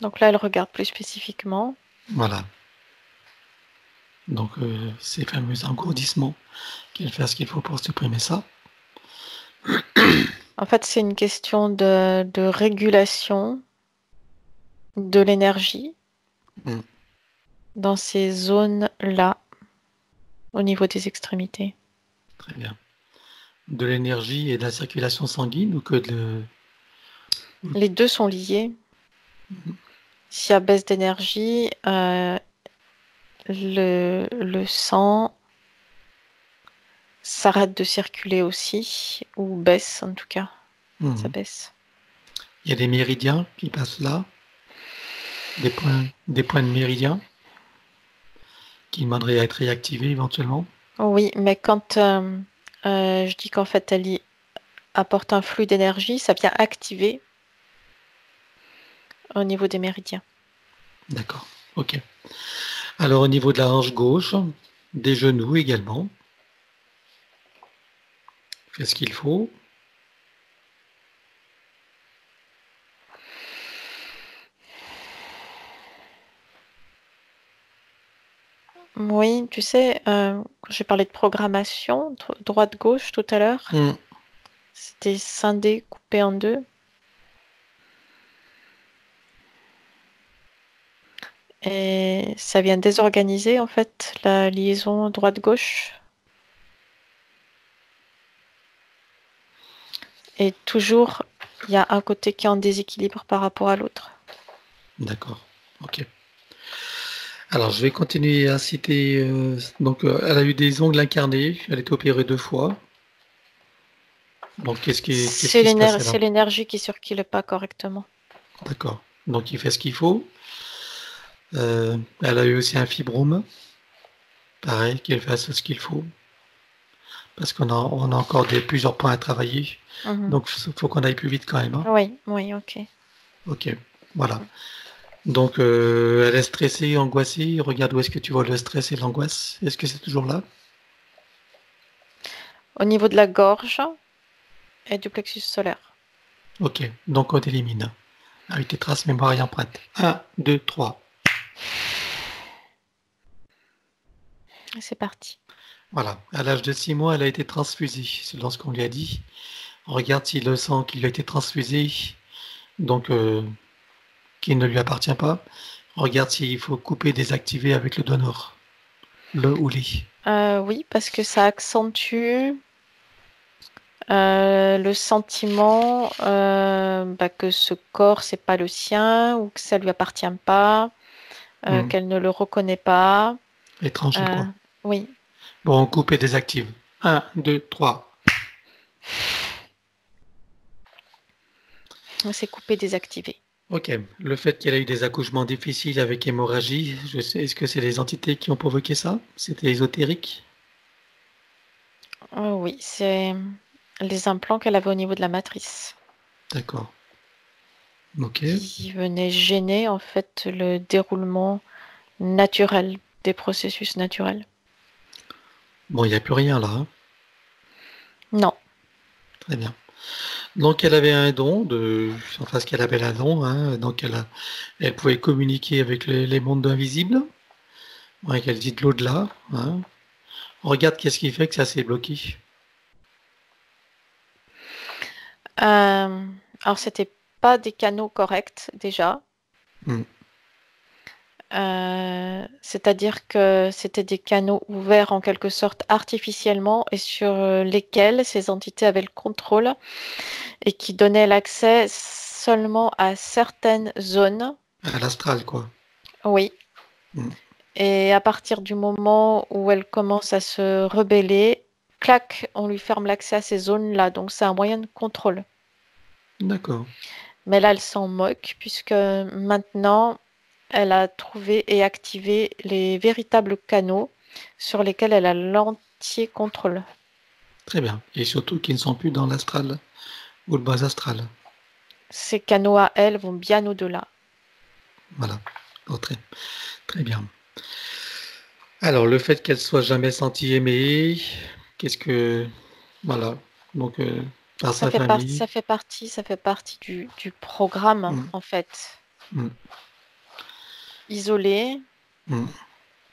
Donc là, elle regarde plus spécifiquement. Voilà. Donc, euh, ces fameux engourdissements, qu'elle fasse ce qu'il faut pour supprimer ça. En fait, c'est une question de, de régulation de l'énergie Mm. dans ces zones-là, au niveau des extrémités. Très bien. De l'énergie et de la circulation sanguine ou que de... Les deux sont liés. S'il y a baisse d'énergie, euh, le, le sang s'arrête de circuler aussi, ou baisse en tout cas, Mhm. ça baisse. Il y a des méridiens qui passent là, des points, des points de méridiens qui demanderaient à être réactivés éventuellement. Oui, mais quand euh, euh, je dis qu'en fait elle y apporte un flux d'énergie, ça vient activer au niveau des méridiens. D'accord, ok. Alors au niveau de la hanche gauche, des genoux également. Fait ce qu'il faut. Oui, tu sais, euh, quand j'ai parlé de programmation, dro- droite-gauche tout à l'heure, Hmm, c'était scindé, coupé en deux. Et ça vient désorganiser en fait la liaison droite-gauche? Et toujours, il y a un côté qui est en déséquilibre par rapport à l'autre. D'accord, ok. Alors je vais continuer à citer. euh, donc euh, elle a eu des ongles incarnés, elle a été opérée deux fois. Donc qu'est-ce qui, C'est c'est alors? l'énergie qui circule pas correctement. D'accord. Donc il fait ce qu'il faut. Euh, elle a eu aussi un fibrome. Pareil, qu'elle fasse ce qu'il faut. Parce qu'on a, on a encore des, plusieurs points à travailler. Mhm. Donc il faut qu'on aille plus vite quand même. hein. Oui, oui, ok. Ok, voilà. Donc, euh, elle est stressée, angoissée. Regarde où est-ce que tu vois le stress et l'angoisse. Est-ce que c'est toujours là? Au niveau de la gorge et du plexus solaire. Ok, donc on élimine. Avec tes traces mémoire et empreinte. 1, 2, 3. C'est parti. Voilà, à l'âge de 6 mois, elle a été transfusée, c'est ce qu'on lui a dit. On regarde si le sang qui lui a été transfusé, donc euh, qui ne lui appartient pas, on regarde s'il faut couper, désactiver avec le donneur, le ou les. Euh, oui, parce que ça accentue euh, le sentiment bah, que ce corps, c'est pas le sien, ou que ça lui appartient pas, hmm. qu'elle ne le reconnaît pas. Étranger, quoi. Oui. Bon, on coupe et désactive. 1, 2, 3. C'est coupé, désactivé. Ok. Le fait qu'elle ait eu des accouchements difficiles avec hémorragie, je sais, est-ce que c'est les entités qui ont provoqué ça? C'était ésotérique? Oh Oui, c'est les implants qu'elle avait au niveau de la matrice. D'accord. Ok. Qui venaient gêner en fait le déroulement naturel des processus naturels. Bon, il n'y a plus rien là. Hein non. Très bien. Donc elle avait un don, de, enfin ce qu'elle avait un don, hein, donc elle, elle pouvait communiquer avec les, mondes invisibles, ouais, qu'elle dit de l'au-delà. Hein. regarde qu'est-ce qui fait que ça s'est bloqué. Euh, alors c'était pas des canaux corrects déjà. Hmm. Euh, c'est-à-dire que c'était des canaux ouverts en quelque sorte artificiellement et sur euh, lesquels ces entités avaient le contrôle et qui donnaient l'accès seulement à certaines zones. À l'astral, quoi. Oui. Mm. Et à partir du moment où elle commence à se rebeller, clac, on lui ferme l'accès à ces zones-là. Donc c'est un moyen de contrôle. D'accord. Mais là, elle s'en moque puisque maintenant, elle a trouvé et activé les véritables canaux sur lesquels elle a l'entier contrôle. Très bien. Et surtout qu'ils ne sont plus dans l'astral ou le bas astral. Ces canaux à elle vont bien au-delà. Voilà. Oh, très, très bien. Alors, le fait qu'elle soit jamais sentie aimée, qu'est-ce que. Voilà. Donc, euh, par ça fait famille. ça fait partie, ça fait partie du, programme, mm. en fait. Mm isolé, mm.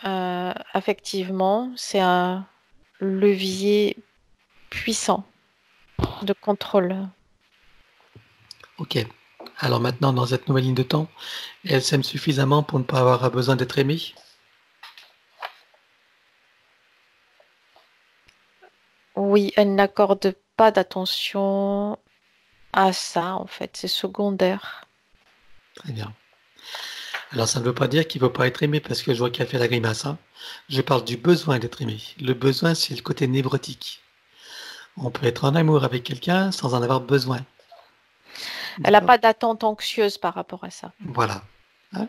euh, affectivement, c'est un levier puissant de contrôle. Ok. Alors maintenant, dans cette nouvelle ligne de temps, elle s'aime suffisamment pour ne pas avoir besoin d'être aimée? Oui, elle n'accorde pas d'attention à ça, en fait. C'est secondaire. Très bien. Alors ça ne veut pas dire qu'il ne veut pas être aimé parce que je vois qu'elle fait la grimace. Hein. Je parle du besoin d'être aimé. Le besoin, c'est le côté névrotique. On peut être en amour avec quelqu'un sans en avoir besoin. Elle n'a pas d'attente anxieuse par rapport à ça. Voilà. Hein?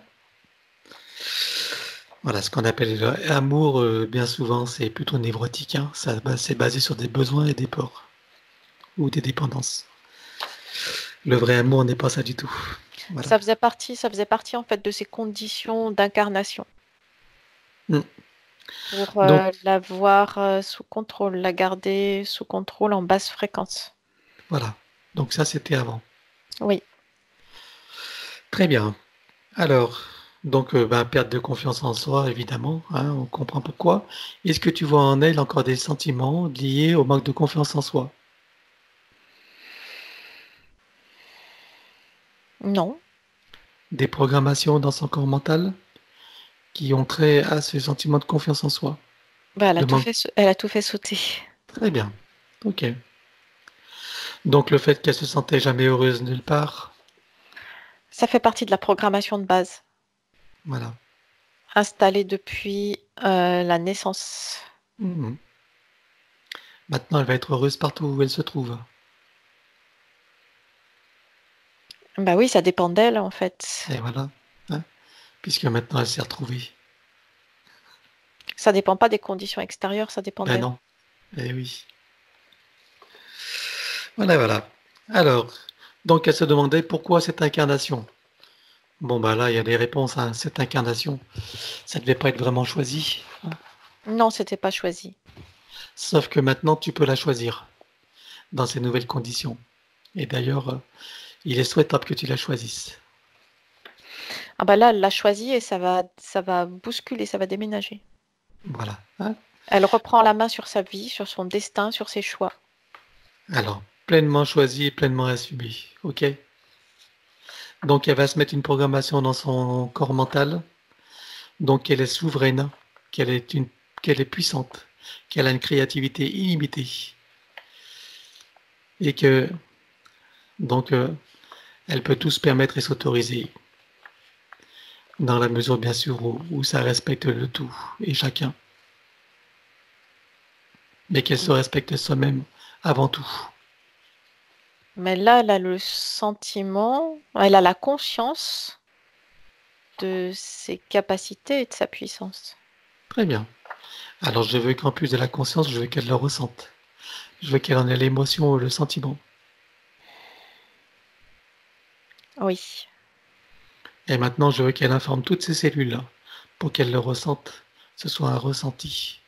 Voilà, ce qu'on appelle l'amour, euh, bien souvent, c'est plutôt névrotique. Hein. c'est basé sur des besoins et des ports. Ou des dépendances. Le vrai amour n'est pas ça du tout. Ça faisait partie, ça faisait partie en fait de ces conditions d'incarnation. Mm. Pour euh, l'avoir euh, sous contrôle, la garder sous contrôle en basse fréquence. Voilà. Donc ça, c'était avant. Oui. Très bien. Alors, donc, euh, ben, perte de confiance en soi, évidemment, hein, on comprend pourquoi. Est-ce que tu vois en elle encore des sentiments liés au manque de confiance en soi? Non. Des programmations dans son corps mental qui ont trait à ce sentiment de confiance en soi? Bah, elle, a tout fait, elle a tout fait sauter. Très bien. Ok. Donc le fait qu'elle se sentait jamais heureuse nulle part? Ça fait partie de la programmation de base. Voilà. Installée depuis euh, la naissance. Mhm. Maintenant, elle va être heureuse partout où elle se trouve. Bah oui, ça dépend d'elle en fait. Et voilà. Hein. Puisque maintenant elle s'est retrouvée. Ça dépend pas des conditions extérieures, ça dépend ben d'elle. non. Eh oui. Voilà, voilà. Alors, Donc elle se demandait pourquoi cette incarnation? Bon bah là, il y a des réponses à cette incarnation. Ça ne devait pas être vraiment choisi. Non, c'était pas choisi. Sauf que maintenant, tu peux la choisir dans ces nouvelles conditions. Et d'ailleurs, euh, il est souhaitable que tu la choisisses. Ah bah là, elle l'a choisi et ça va, ça va bousculer, ça va déménager. Voilà. hein. Elle reprend la main sur sa vie, sur son destin, sur ses choix. Alors, pleinement choisi et pleinement assumé. OK? Donc, elle va se mettre une programmation dans son corps mental. Donc, qu'elle est souveraine, qu'elle est, puissante, qu'elle a une créativité illimitée. Et que, donc, euh, elle peut tout se permettre et s'autoriser. Dans la mesure, bien sûr, où, où ça respecte le tout et chacun. Mais qu'elle se respecte soi-même avant tout. Mais là, elle a le sentiment, elle a la conscience de ses capacités et de sa puissance. Très bien. Alors je veux qu'en plus de la conscience, je veux qu'elle le ressente. Je veux qu'elle en ait l'émotion ou le sentiment. Oui. Et maintenant, je veux qu'elle informe toutes ces cellules-là pour qu'elle le ressente. Ce soit un ressenti.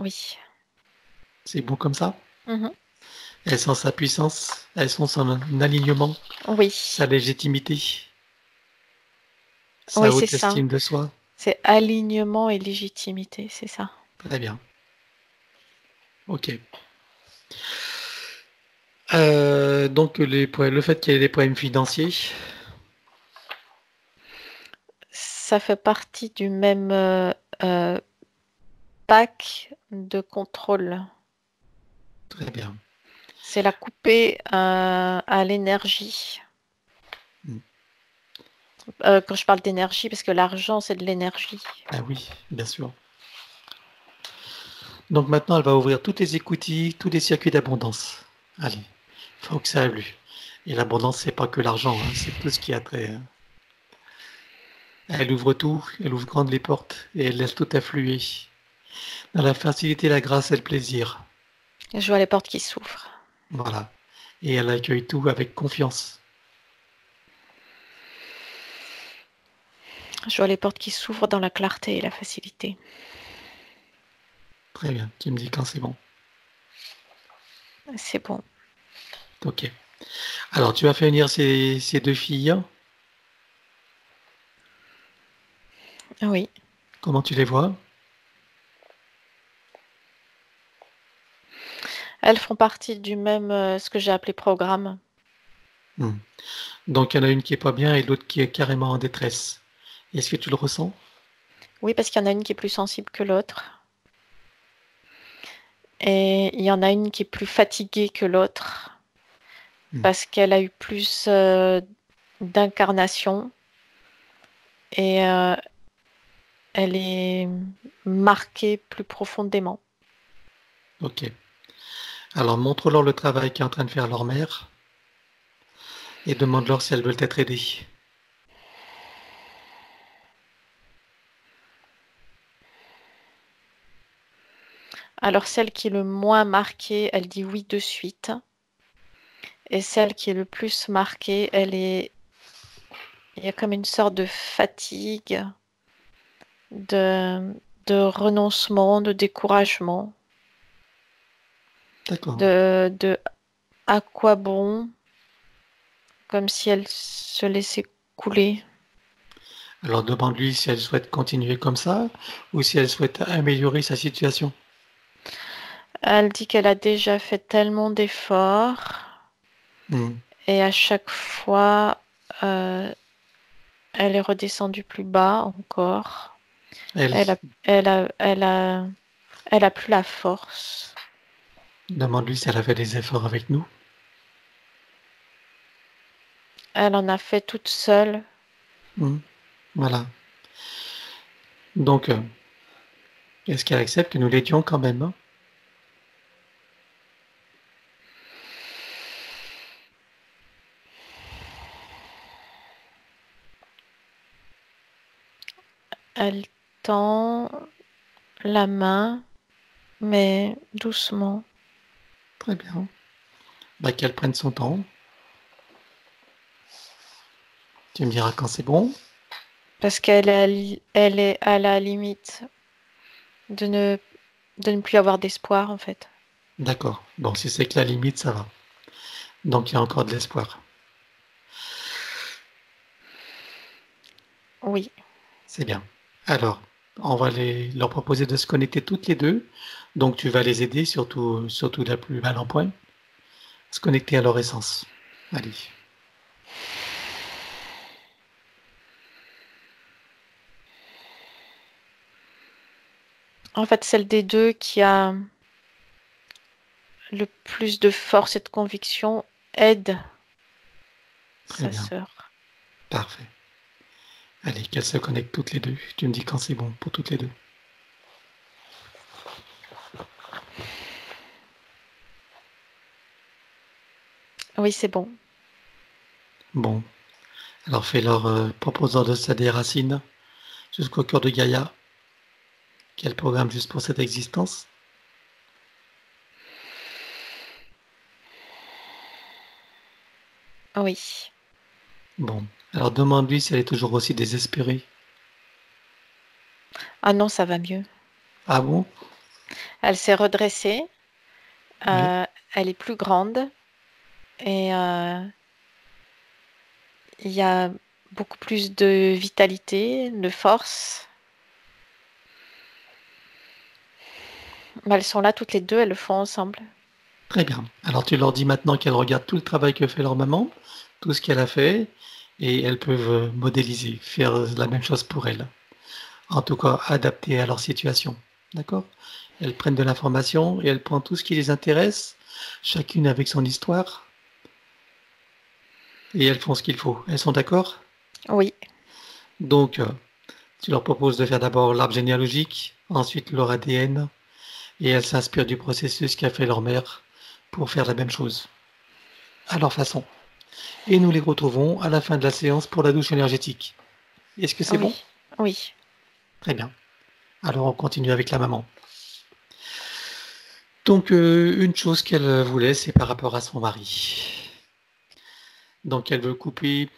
Oui. C'est bon comme ça? Mhm. Elles sont sa puissance, elles sont son alignement, Oui. sa légitimité, sa Oui, haute ça. estime de soi. C'est alignement et légitimité, c'est ça. Très bien. Ok. Euh, donc les, le fait qu'il y ait des problèmes financiers, Ça fait partie du même euh, euh, pack de contrôle. Très bien. C'est la couper euh, à l'énergie. Mm. Euh, quand je parle d'énergie, parce que l'argent, c'est de l'énergie. Ah oui, bien sûr. Donc maintenant, elle va ouvrir toutes les écoutilles, tous les circuits d'abondance. Allez, faut que ça évolue. Et l'abondance, c'est pas que l'argent, hein, c'est tout ce qui a trait. hein. Elle ouvre tout, elle ouvre grandes les portes et elle laisse tout affluer. Dans la facilité, la grâce et le plaisir. Je vois les portes qui s'ouvrent. Voilà. Et elle accueille tout avec confiance. Je vois les portes qui s'ouvrent dans la clarté et la facilité. Très bien. Tu me dis quand c'est bon. C'est bon. Ok. Alors, tu vas faire venir ces, ces deux filles. Oui. Comment tu les vois? Elles font partie du même, euh, ce que j'ai appelé programme. Hmm. Donc, il y en a une qui est pas bien et l'autre qui est carrément en détresse. Est-ce que tu le ressens? Oui, parce qu'il y en a une qui est plus sensible que l'autre. Et il y en a une qui est plus fatiguée que l'autre. Hmm. Parce qu'elle a eu plus euh, d'incarnation. Et euh, elle est marquée plus profondément. Ok. Alors, montre-leur le travail qu'est en train de faire leur mère et demande-leur si elles veulent être aidées. Alors celle qui est le moins marquée, elle dit oui de suite. Et celle qui est le plus marquée, elle est... Il y a comme une sorte de fatigue, de, de renoncement, de découragement. De, de à quoi bon, comme si elle se laissait couler. Alors, demande-lui si elle souhaite continuer comme ça ou si elle souhaite améliorer sa situation. Elle dit qu'elle a déjà fait tellement d'efforts Hmm. et à chaque fois, euh, elle est redescendue plus bas encore. Elle, Elle a, elle a, elle a, elle a plus la force. Demande-lui si elle a fait des efforts avec nous. Elle en a fait toute seule. Hmm. Voilà. Donc, euh, est-ce qu'elle accepte que nous l'aidions quand même hein? Elle tend la main, mais doucement. Très bien. bah, qu'elle prenne son temps. Tu me diras quand c'est bon. Parce qu'elle est, elle est à la limite de ne, de ne plus avoir d'espoir, en fait. D'accord. Bon, si c'est que la limite, ça va. Donc il y a encore de l'espoir. Oui. C'est bien. Alors, on va les, leur proposer de se connecter toutes les deux. Donc tu vas les aider, surtout, surtout la plus mal en point, se connecter à leur essence. Allez. En fait, celle des deux qui a le plus de force et de conviction aide Très sa bien. sœur. Parfait. Allez, qu'elles se connectent toutes les deux. Tu me dis quand c'est bon pour toutes les deux. Oui, c'est bon. Bon. Alors fais-leur euh, proposant de ça des racines jusqu'au cœur de Gaïa. Quel programme juste pour cette existence? Oui. Bon. Alors demande-lui si elle est toujours aussi désespérée. Ah non, ça va mieux. Ah bon? Elle s'est redressée. Oui. euh, elle est plus grande. Et euh, il y a beaucoup plus de vitalité, de force. Bah, elles sont là toutes les deux, elles le font ensemble. Très bien. Alors tu leur dis maintenant qu'elles regardent tout le travail que fait leur maman, tout ce qu'elle a fait, et elles peuvent modéliser, faire la même chose pour elles. En tout cas, adapter à leur situation. D'accord? Elles prennent de l'information et elles prennent tout ce qui les intéresse, chacune avec son histoire, et elles font ce qu'il faut. Elles sont d'accord? Oui, Donc, euh, tu leur proposes de faire d'abord l'arbre généalogique, ensuite leur ADN, et elles s'inspirent du processus qu'a fait leur mère pour faire la même chose, à leur façon. Et nous les retrouvons à la fin de la séance pour la douche énergétique. Est-ce que c'est oui, bon? Oui. Très bien. Alors on continue avec la maman. Donc euh, une chose qu'elle voulait, c'est par rapport à son mari. Donc elle veut couper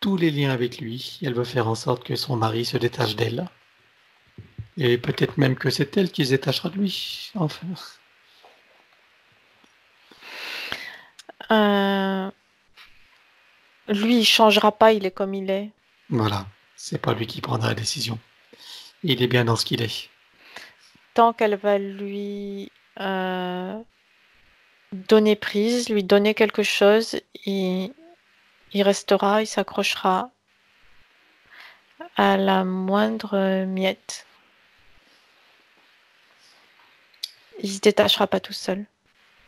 tous les liens avec lui. Elle veut faire en sorte que son mari se détache d'elle. Et peut-être même que c'est elle qui se détachera de lui. Enfin, Euh, Lui, il changera pas, il est comme il est. voilà. C'est pas lui qui prendra la décision. Il est bien dans ce qu'il est. Tant qu'elle va lui euh, donner prise, lui donner quelque chose, il, il restera, il s'accrochera à la moindre miette. Il se détachera pas tout seul.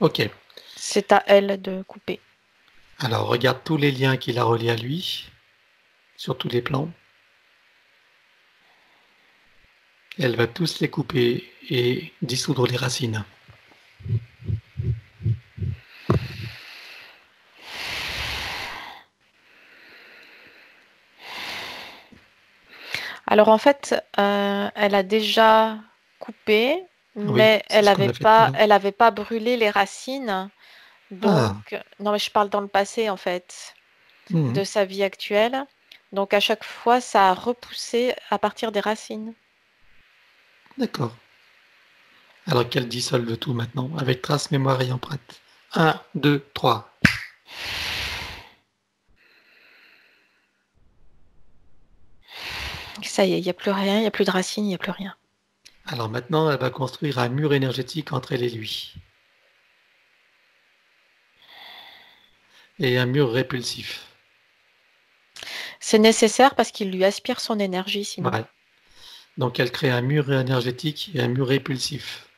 Ok. C'est à elle de couper. Alors regarde tous les liens qu'il a reliés à lui, sur tous les plans. Elle va tous les couper et dissoudre les racines. Alors en fait, euh, elle a déjà coupé, mais elle n'avait pas, elle avait pas brûlé les racines. Ah. Donc, non, mais je parle dans le passé en fait, Mhm. de sa vie actuelle. Donc à chaque fois, ça a repoussé à partir des racines. D'accord. Alors qu'elle dissolve tout maintenant, avec trace, mémoire et empreinte. 1, 2, 3. Ça y est, il n'y a plus rien, il n'y a plus de racines, il n'y a plus rien. Alors maintenant, elle va construire un mur énergétique entre elle et lui. Et un mur répulsif. C'est nécessaire parce qu'il lui aspire son énergie sinon. Ouais. Donc elle crée un mur énergétique et un mur répulsif.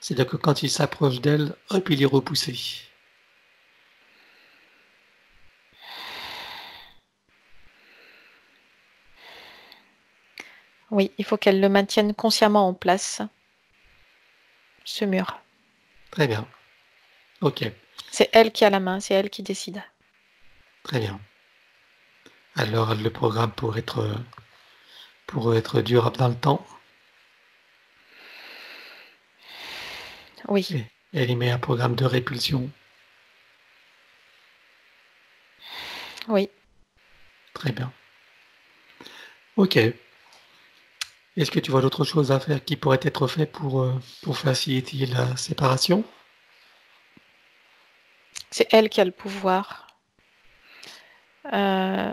C'est-à-dire que quand il s'approche d'elle, hop, il est repoussé. Oui, il faut qu'elle le maintienne consciemment en place, ce mur. Très bien. Ok, C'est elle qui a la main, c'est elle qui décide. très bien. Alors le programme pour être, pour être durable dans le temps. Oui, elle y met un programme de répulsion. Oui. Très bien. Ok. Est-ce que tu vois d'autres choses à faire qui pourraient être faites pour, euh, pour faciliter la séparation? C'est elle qui a le pouvoir. Euh,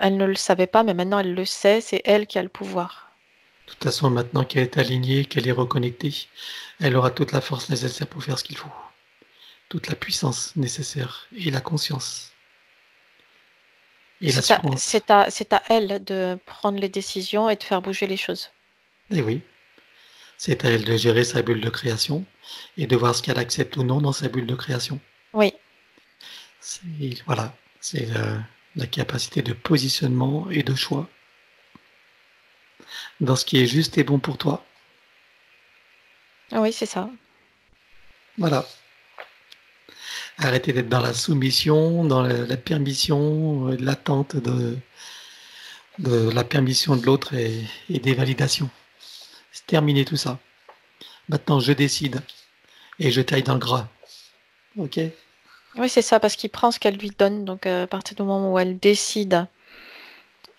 elle ne le savait pas, mais maintenant elle le sait, c'est elle qui a le pouvoir. De toute façon, maintenant qu'elle est alignée, qu'elle est reconnectée, elle aura toute la force nécessaire pour faire ce qu'il faut. Toute la puissance nécessaire et la conscience. C'est à, à, elle de prendre les décisions et de faire bouger les choses. Et eh oui. C'est à elle de gérer sa bulle de création et de voir ce qu'elle accepte ou non dans sa bulle de création. Oui. Voilà, c'est la capacité de positionnement et de choix dans ce qui est juste et bon pour toi. Ah oui, c'est ça. Voilà. Arrêtez d'être dans la soumission, dans la, permission, euh, l'attente de, de la permission de l'autre et, des validations. C'est terminé tout ça. Maintenant, je décide et je taille dans le gras. Ok? Oui, c'est ça, parce qu'il prend ce qu'elle lui donne. Donc, euh, à partir du moment où elle décide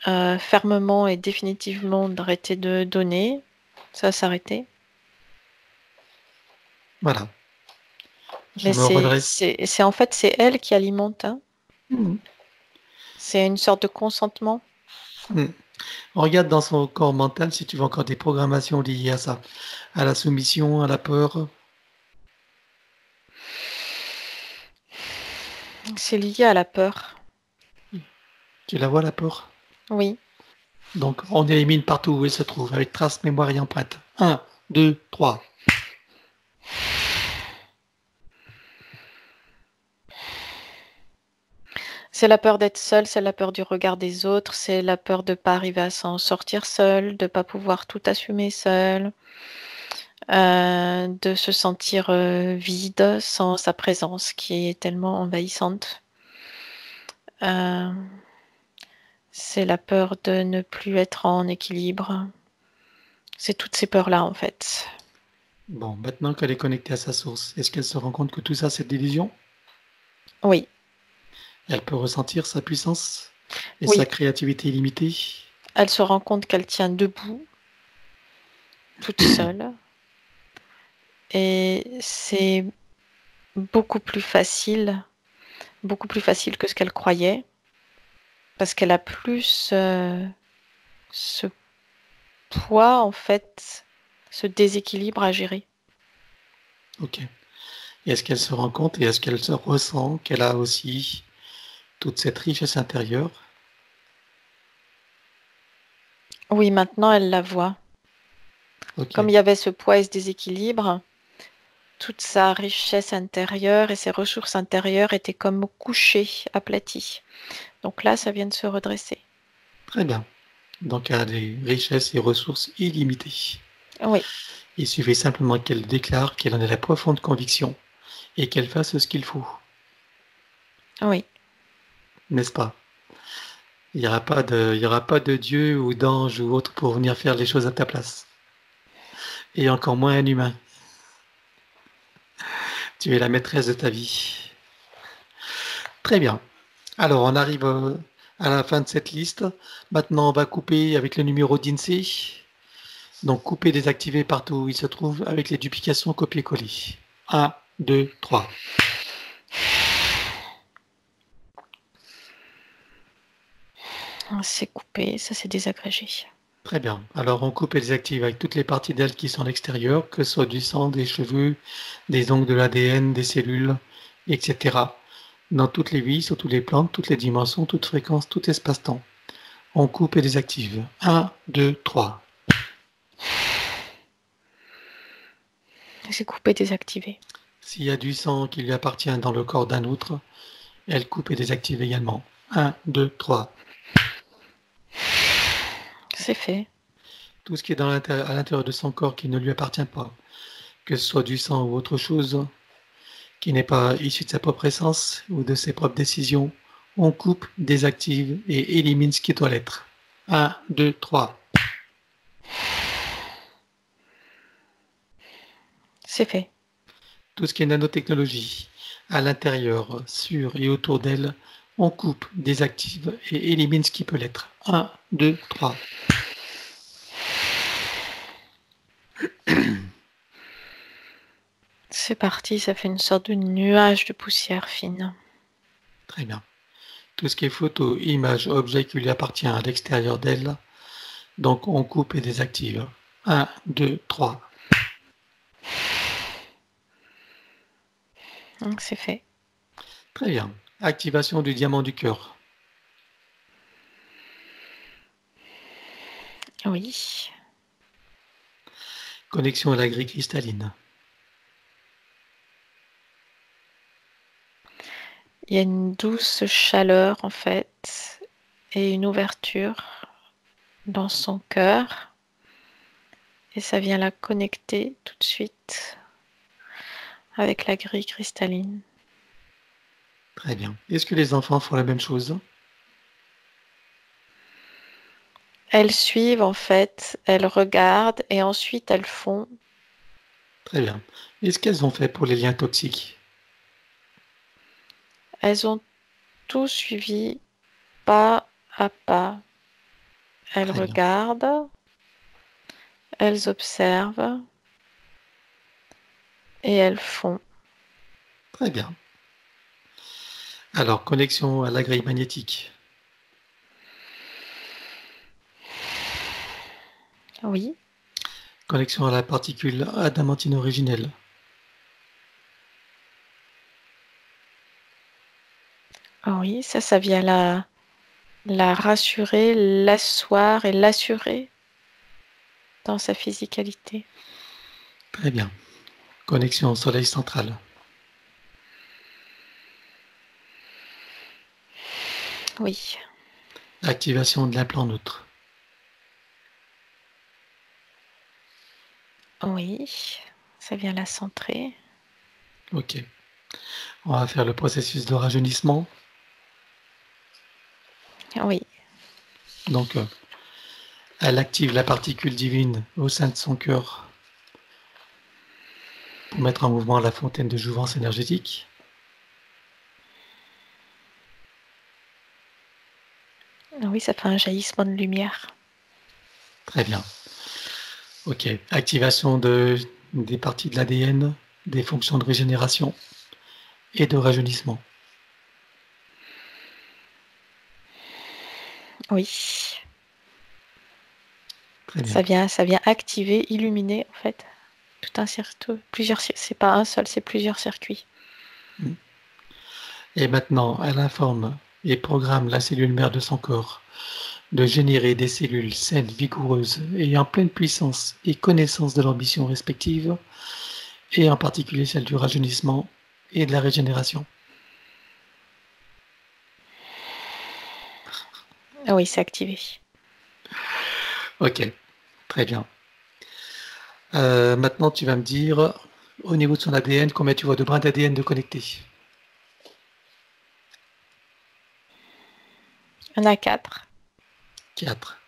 euh, fermement et définitivement d'arrêter de donner. Ça va s'arrêter. Voilà. Mais c'est en fait c'est elle qui alimente. Hein. Mmh. C'est une sorte de consentement. Mmh. On regarde dans son corps mental si tu veux encore des programmations liées à ça, à la soumission, à la peur. C'est lié à la peur. Tu la vois la peur? Oui. Donc on élimine partout où il se trouve avec trace mémoire et empreinte. 1, 2, 3. C'est la peur d'être seul, c'est la peur du regard des autres, c'est la peur de ne pas arriver à s'en sortir seul, de ne pas pouvoir tout assumer seul, euh, de se sentir euh, vide sans sa présence qui est tellement envahissante. Euh, c'est la peur de ne plus être en équilibre. C'est toutes ces peurs-là, en fait. Bon, maintenant qu'elle est connectée à sa source, est-ce qu'elle se rend compte que tout ça, c'est de l'illusion? Oui. Elle peut ressentir sa puissance et sa créativité illimitée Elle se rend compte qu'elle tient debout, toute seule. Et c'est beaucoup plus facile, beaucoup plus facile que ce qu'elle croyait parce qu'elle a plus euh, ce poids, en fait, ce déséquilibre à gérer. Ok. Et est-ce qu'elle se rend compte et est-ce qu'elle se ressent qu'elle a aussi toute cette richesse intérieure Oui, maintenant elle la voit. Comme il y avait ce poids et ce déséquilibre, toute sa richesse intérieure et ses ressources intérieures étaient comme couchées, aplaties. Donc là, ça vient de se redresser. Très bien. Donc elle a des richesses et ressources illimitées. Oui. Il suffit simplement qu'elle déclare qu'elle en a la profonde conviction et qu'elle fasse ce qu'il faut. Oui. N'est-ce pas? Il n'y aura, pas de, aura pas de Dieu ou d'ange ou autre pour venir faire les choses à ta place. Et encore moins un humain. Tu es la maîtresse de ta vie. Très bien. Alors, on arrive euh, à la fin de cette liste. Maintenant, on va couper avec le numéro d'INSEE. Donc, couper, désactiver partout où il se trouve avec les duplications copier-coller. 1, 2, 3. C'est coupé, ça c'est désagrégé. Très bien. Alors on coupe et désactive avec toutes les parties d'elle qui sont à l'extérieur, que ce soit du sang, des cheveux, des ongles de l'ADN, des cellules, etc dans toutes les vies, sur toutes les plantes, toutes les dimensions, toutes fréquences, tout espace-temps. On coupe et désactive. 1, 2, 3. C'est coupé et désactivé. S'il y a du sang qui lui appartient dans le corps d'un autre, elle coupe et désactive également. 1, 2, 3. C'est fait. Tout ce qui est dans à l'intérieur de son corps qui ne lui appartient pas, que ce soit du sang ou autre chose, qui n'est pas issu de sa propre essence ou de ses propres décisions, on coupe, désactive et élimine ce qui doit l'être. 1, 2, 3. C'est fait. Tout ce qui est nanotechnologie, à l'intérieur, sur et autour d'elle, On coupe, désactive et élimine ce qui peut l'être. 1, 2, 3. C'est parti, ça fait une sorte de nuage de poussière fine. Très bien. Tout ce qui est photo, image, objet qui lui appartient à l'extérieur d'elle. Donc on coupe et désactive. 1, 2, 3. C'est fait. Très bien. Activation du diamant du cœur. Oui. Connexion à la grille cristalline. Il y a une douce chaleur en fait et une ouverture dans son cœur. Et ça vient la connecter tout de suite avec la grille cristalline. Très bien. Est-ce que les enfants font la même chose? Elles suivent en fait, elles regardent et ensuite elles font. Très bien. Est-ce qu'elles ont fait pour les liens toxiques? Elles ont tout suivi pas à pas. Elles regardent, elles observent et elles font. Très bien. Alors, connexion à la grille magnétique. Oui. Connexion à la particule adamantine originelle. Ah oui, ça, ça vient la, la rassurer, l'asseoir et l'assurer dans sa physicalité. Très bien. Connexion au soleil central. Oui. Activation de l'implant neutre. Oui, ça vient la centrer. Ok. On va faire le processus de rajeunissement. Oui. Donc, euh, elle active la particule divine au sein de son cœur pour mettre en mouvement la fontaine de jouvence énergétique. Oui, ça fait un jaillissement de lumière. Très bien. Ok. Activation de, des parties de l'ADN, des fonctions de régénération et de rajeunissement. Oui. Ça vient, ça vient activer, illuminer en fait tout un circuit, plusieurs. C'est pas un seul, c'est plusieurs circuits. Et maintenant, elle informe et programme la cellule mère de son corps de générer des cellules saines, vigoureuses et en pleine puissance et connaissance de l'ambition respective, et en particulier celle du rajeunissement et de la régénération. Ah oui, c'est activé. Ok, très bien. Euh, maintenant, tu vas me dire, au niveau de son ADN, combien tu vois de brins d'ADN de connectés? Il y en a quatre. 4.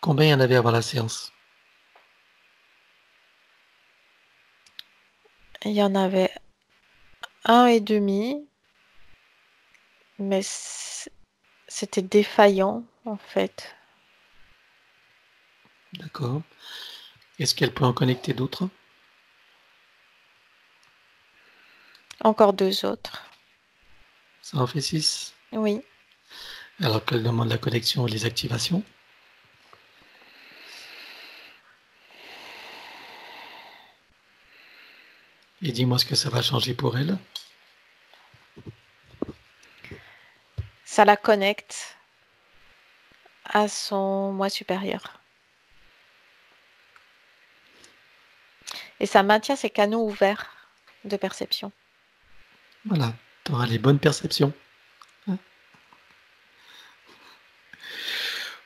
Combien il y en avait avant la séance? Il y en avait un et demi, mais c'était défaillant en fait. D'accord. Est-ce qu'elle peut en connecter d'autres? Encore deux autres. Ça en fait 6. Oui. Alors qu'elle demande la connexion et les activations. Et dis-moi ce que ça va changer pour elle. Ça la connecte à son moi supérieur. Et ça maintient ses canaux ouverts de perception. Voilà, tu auras les bonnes perceptions.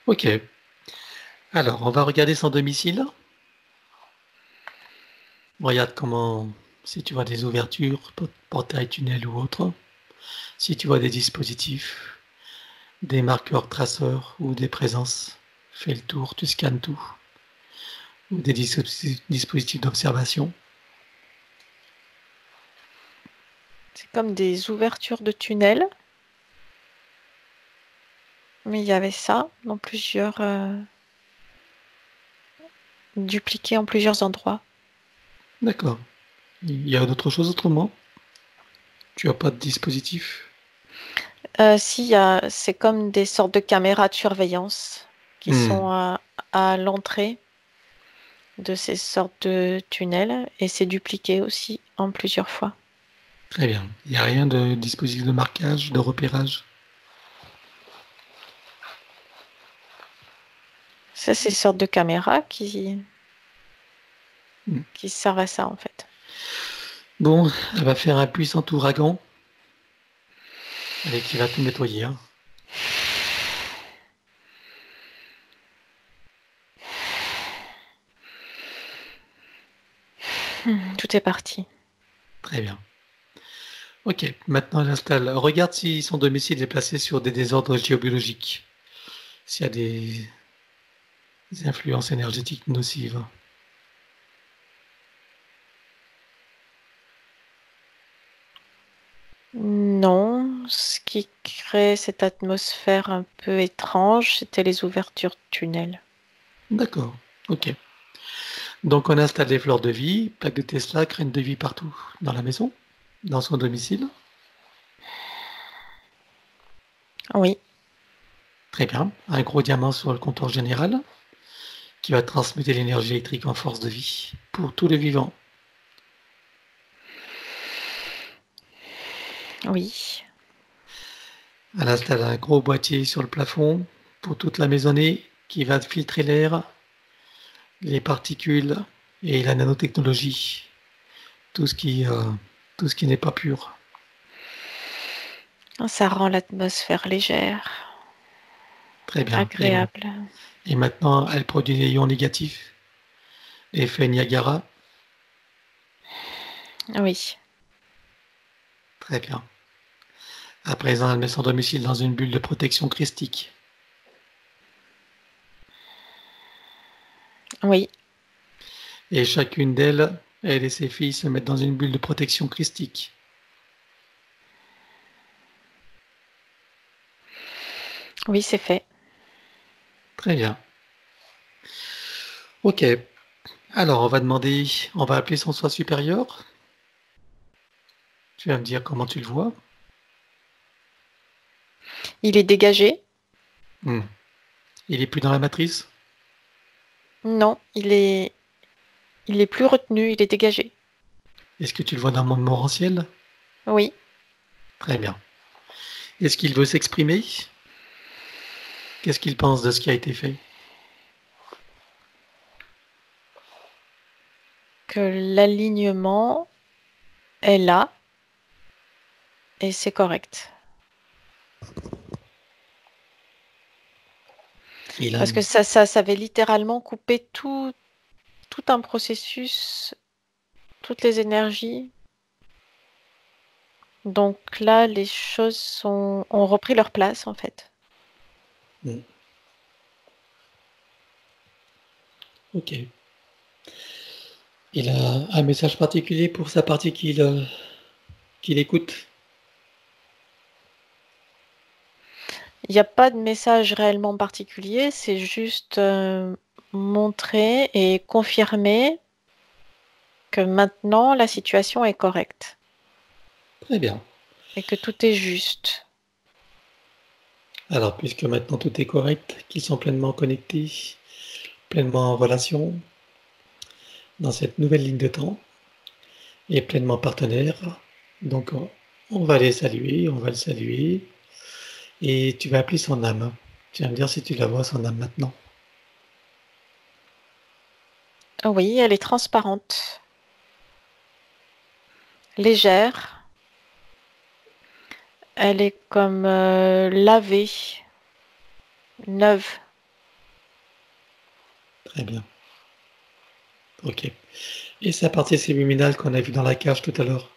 Ok. Alors, on va regarder son domicile. Regarde comment, si tu vois des ouvertures, por- portails, tunnels ou autres, si tu vois des dispositifs, des marqueurs traceurs ou des présences, fais le tour, tu scannes tout. Ou des dis- dispositifs d'observation. C'est comme des ouvertures de tunnels. Mais il y avait ça dans plusieurs. euh, dupliqué en plusieurs endroits. D'accord. Il y a d'autres choses autrement? Tu as pas de dispositif? Euh, si, c'est comme des sortes de caméras de surveillance qui Hmm. sont à, à l'entrée de ces sortes de tunnels et c'est dupliqué aussi en plusieurs fois. Très bien. Il n'y a rien de dispositif de marquage, de repérage? Ça, c'est ces sortes de caméras qui, Hmm. qui servent à ça en fait. Bon, elle va faire un puissant ouragan. Allez, qui va tout nettoyer. hein. Hmm, Tout est parti. Très bien. Ok, maintenant elle installe. Regarde si son domicile est placé sur des désordres géobiologiques. S'il y a des, des influences énergétiques nocives. Non, ce qui crée cette atmosphère un peu étrange, c'était les ouvertures de tunnels. D'accord, ok. Donc on installe des fleurs de vie, plaques de Tesla, graines de vie partout dans la maison, dans son domicile. Oui, Très bien. Un gros diamant sur le comptoir général qui va transmettre l'énergie électrique en force de vie pour tous les vivants. oui, Elle installe un gros boîtier sur le plafond pour toute la maisonnée qui va filtrer l'air, les particules et la nanotechnologie. Tout ce qui, euh, tout ce qui n'est pas pur. ça rend l'atmosphère légère, Très bien. agréable. Et, et maintenant, elle produit des ions négatifs. Effet Niagara. Oui, Très bien. À présent, elle met son domicile dans une bulle de protection christique. oui, Et chacune d'elles, elle et ses filles se mettent dans une bulle de protection christique. oui, c'est fait. Très bien. Ok. Alors, on va demander, on va appeler son soi supérieur. Tu vas me dire comment tu le vois. Il est dégagé? Hmm. Il est plus dans la matrice? Non, il est, il est plus retenu, il est dégagé. Est-ce que tu le vois dans le monde morantiel Oui, Très bien. Est-ce qu'il veut s'exprimer? Qu'est-ce qu'il pense de ce qui a été fait? Que l'alignement est là et c'est correct. A Parce que ça, ça, ça avait littéralement coupé tout, tout un processus, toutes les énergies. Donc là, les choses sont, ont repris leur place en fait. Ok. Il a un message particulier pour sa partie qu'il euh, écoute? Il n'y a pas de message réellement particulier, c'est juste euh, montrer et confirmer que maintenant la situation est correcte Très bien. et que tout est juste. Alors, puisque maintenant tout est correct, qu'ils sont pleinement connectés, pleinement en relation dans cette nouvelle ligne de temps et pleinement partenaires, donc on- va les saluer, on va le saluer et tu vas appeler son âme. Tu vas me dire si tu la vois, son âme maintenant. Oui, elle est transparente, légère. Elle est comme euh, lavée, neuve. Très bien. Ok. Et sa partie subliminale qu'on a vue dans la cage tout à l'heure.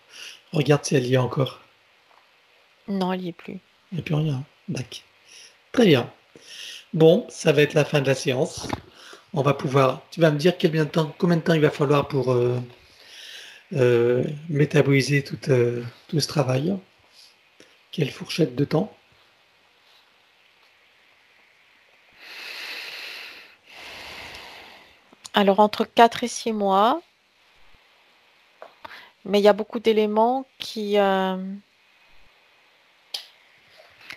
Regarde si elle y est encore. Non, elle n'y est plus. Il n'y a plus rien. D'accord. Très bien. Bon, ça va être la fin de la séance. On va pouvoir. Tu vas me dire combien de temps, combien de temps il va falloir pour euh, euh, métaboliser tout, euh, tout ce travail? Quelle fourchette de temps? Alors entre 4 et 6 mois, mais il y a beaucoup d'éléments qui... Euh,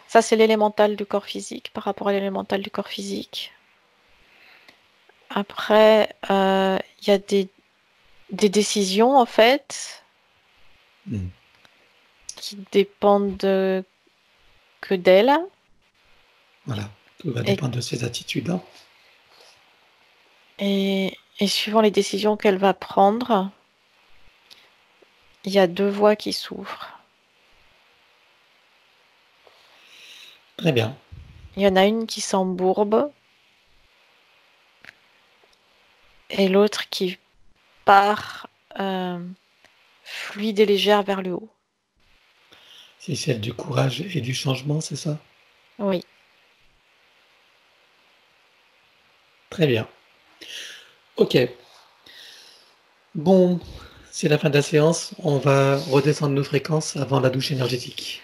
ça, c'est l'élémental du corps physique par rapport à l'élémental du corps physique. Après, euh, il y a des, des, décisions, en fait. Hmm qui dépendent de- que d'elle. Voilà, tout va Et- dépendre de ses attitudes. hein. Et, et suivant les décisions qu'elle va prendre, il y a deux voies qui s'ouvrent. Très bien. Il y en a une qui s'embourbe et l'autre qui part euh, fluide et légère vers le haut. C'est celle du courage et du changement, c'est ça? Oui. Très bien. Ok. Bon, c'est la fin de la séance. On va redescendre nos fréquences avant la douche énergétique.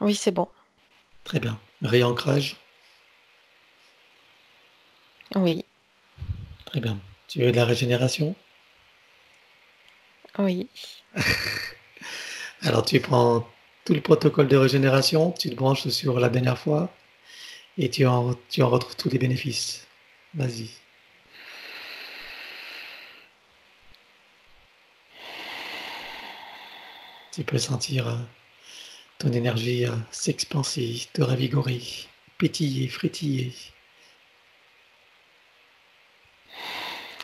Oui, c'est bon. Très bien. Réancrage. Oui. Très bien. Tu veux de la régénération? Oui. Alors tu prends tout le protocole de régénération, tu te branches sur la dernière fois et tu en, tu en retrouves tous les bénéfices. Vas-y. Tu peux sentir euh, ton énergie euh, s'expanser, te ravigorer, pétiller, frétiller.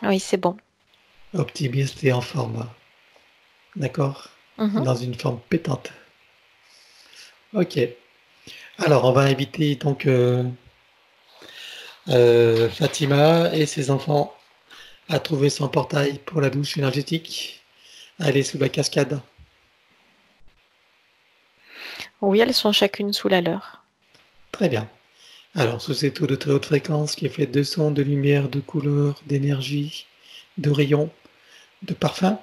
Oui, c'est bon. Optimiste et en forme. D'accord Mhm. dans une forme pétante. Ok. Alors, on va inviter donc euh, euh, Fatima et ses enfants à trouver son portail pour la douche énergétique. Aller sous la cascade. Oui, elles sont chacune sous la leur. Très bien. Alors, sous ces taux de très haute fréquence qui est fait de son, de lumière, de couleur, d'énergie, de rayons, de parfums,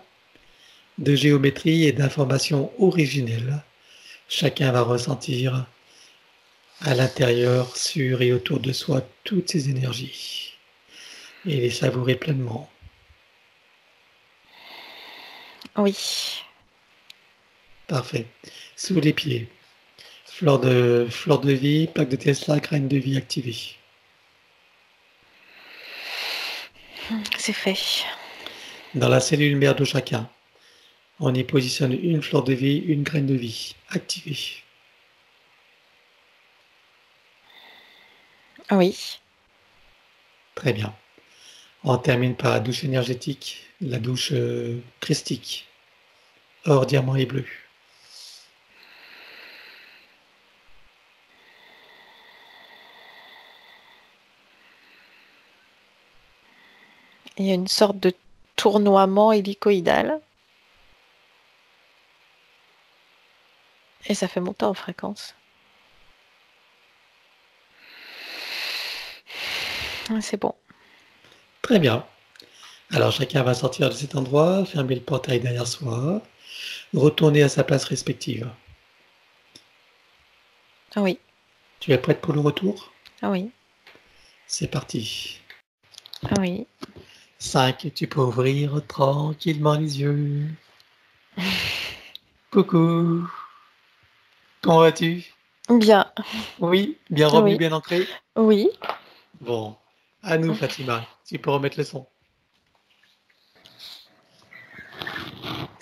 de géométrie et d'informations originelles, chacun va ressentir à l'intérieur, sur et autour de soi, toutes ces énergies et les savourer pleinement. Oui. Parfait. Sous les pieds, fleur de, fleur de vie, plaque de Tesla, graine de vie activée. C'est fait. Dans la cellule mère de chacun, on y positionne une fleur de vie, une graine de vie activée. Oui. Très bien. On termine par la douche énergétique, la douche euh, christique, or, diamant et bleu. Il y a une sorte de tournoiement hélicoïdal. Et ça fait monter en fréquence. C'est bon. Très bien. Alors chacun va sortir de cet endroit, fermer le portail derrière soi, retourner à sa place respective. Ah oui. Tu es prête pour le retour? Ah oui. C'est parti. Ah oui. 5, tu peux ouvrir tranquillement les yeux. Coucou. Comment vas-tu? Bien. Oui, bien revenu, Oui. bien ancré. Oui. Bon, à nous Fatima, tu peux remettre le son.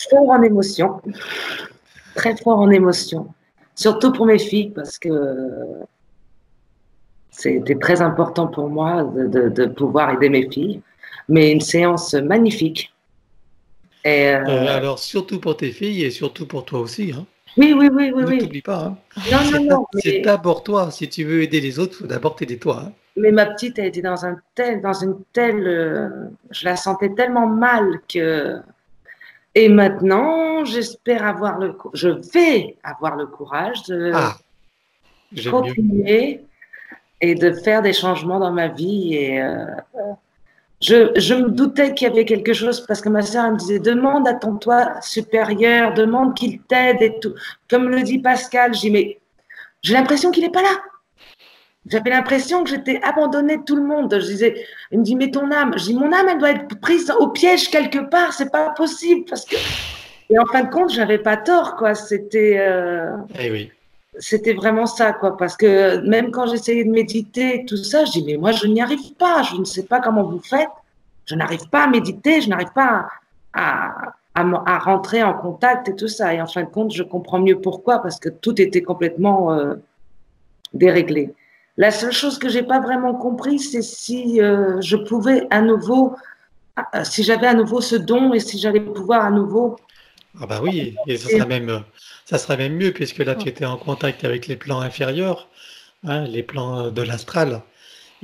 Fort en émotion. Très fort en émotion. Surtout pour mes filles, parce que c'était très important pour moi de, de- de pouvoir aider mes filles. Mais une séance magnifique. Et, euh, Euh, alors surtout pour tes filles et surtout pour toi aussi. Hein. oui, oui, oui, oui, ne oui. t'oublie pas. hein. Non, C'est non, non. c'est Mais, d'abord toi. Si tu veux aider les autres, il faut d'abord t'aider toi. hein. mais ma petite a été dans un tel, dans une telle, euh, je la sentais tellement mal que. Et maintenant, j'espère avoir le, je vais avoir le courage de Ah, mieux. continuer et de faire des changements dans ma vie. Et euh, je, me doutais qu'il y avait quelque chose parce que ma soeur me disait demande à ton toi supérieur, demande qu'il t'aide et tout. Comme le dit Pascal, j'ai mais j'ai l'impression qu'il n'est pas là. J'avais l'impression que j'étais abandonnée de tout le monde. Je disais, il me dit mais ton âme. Je dis mon âme elle doit être prise au piège quelque part. C'est pas possible parce que et en fin de compte j'avais pas tort quoi. C'était euh, eh oui. C'était vraiment ça, quoi. Parce que même quand j'essayais de méditer, tout ça, je dis, mais moi, je n'y arrive pas. Je ne sais pas comment vous faites je n'arrive pas à méditer, je n'arrive pas à, à, rentrer en contact et tout ça. Et en fin de compte, je comprends mieux pourquoi, parce que tout était complètement euh, déréglé. La seule chose que j'ai pas vraiment compris, c'est si euh, je pouvais à nouveau, euh, si j'avais à nouveau ce don et si j'allais pouvoir à nouveau. Ah bah oui, et ça sera même, ça sera même mieux puisque là tu étais en contact avec les plans inférieurs, hein, les plans de l'astral.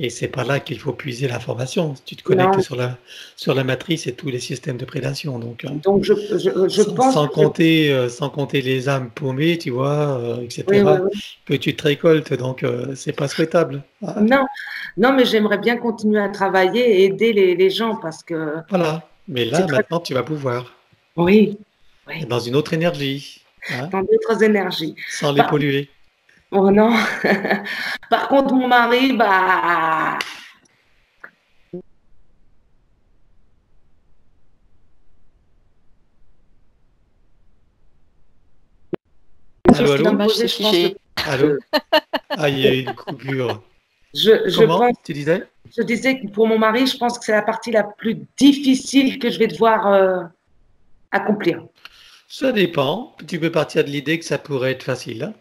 Et c'est pas là qu'il faut puiser l'information. Tu te connectes sur la, sur la matrice et tous les systèmes de prédation. Donc, hein. donc je, je, sans, pense. Sans, compter, euh, sans compter les âmes paumées, tu vois, euh, etc., que tu te récoltes. Donc, euh, c'est pas souhaitable. Ah. Non, non mais j'aimerais bien continuer à travailler et aider les, les gens parce que. Voilà. Mais là, maintenant, tu vas pouvoir. Oui. Dans une autre énergie. Hein. Dans d'autres énergies. Sans les polluer. Oh non. Par contre, mon mari, bah. Allô, allô Allô Ah, il y a eu une coupure. Je, je Comment pense, tu disais? Je disais que pour mon mari, je pense que c'est la partie la plus difficile que je vais devoir euh, accomplir. Ça dépend. Tu peux partir de l'idée que ça pourrait être facile. Hein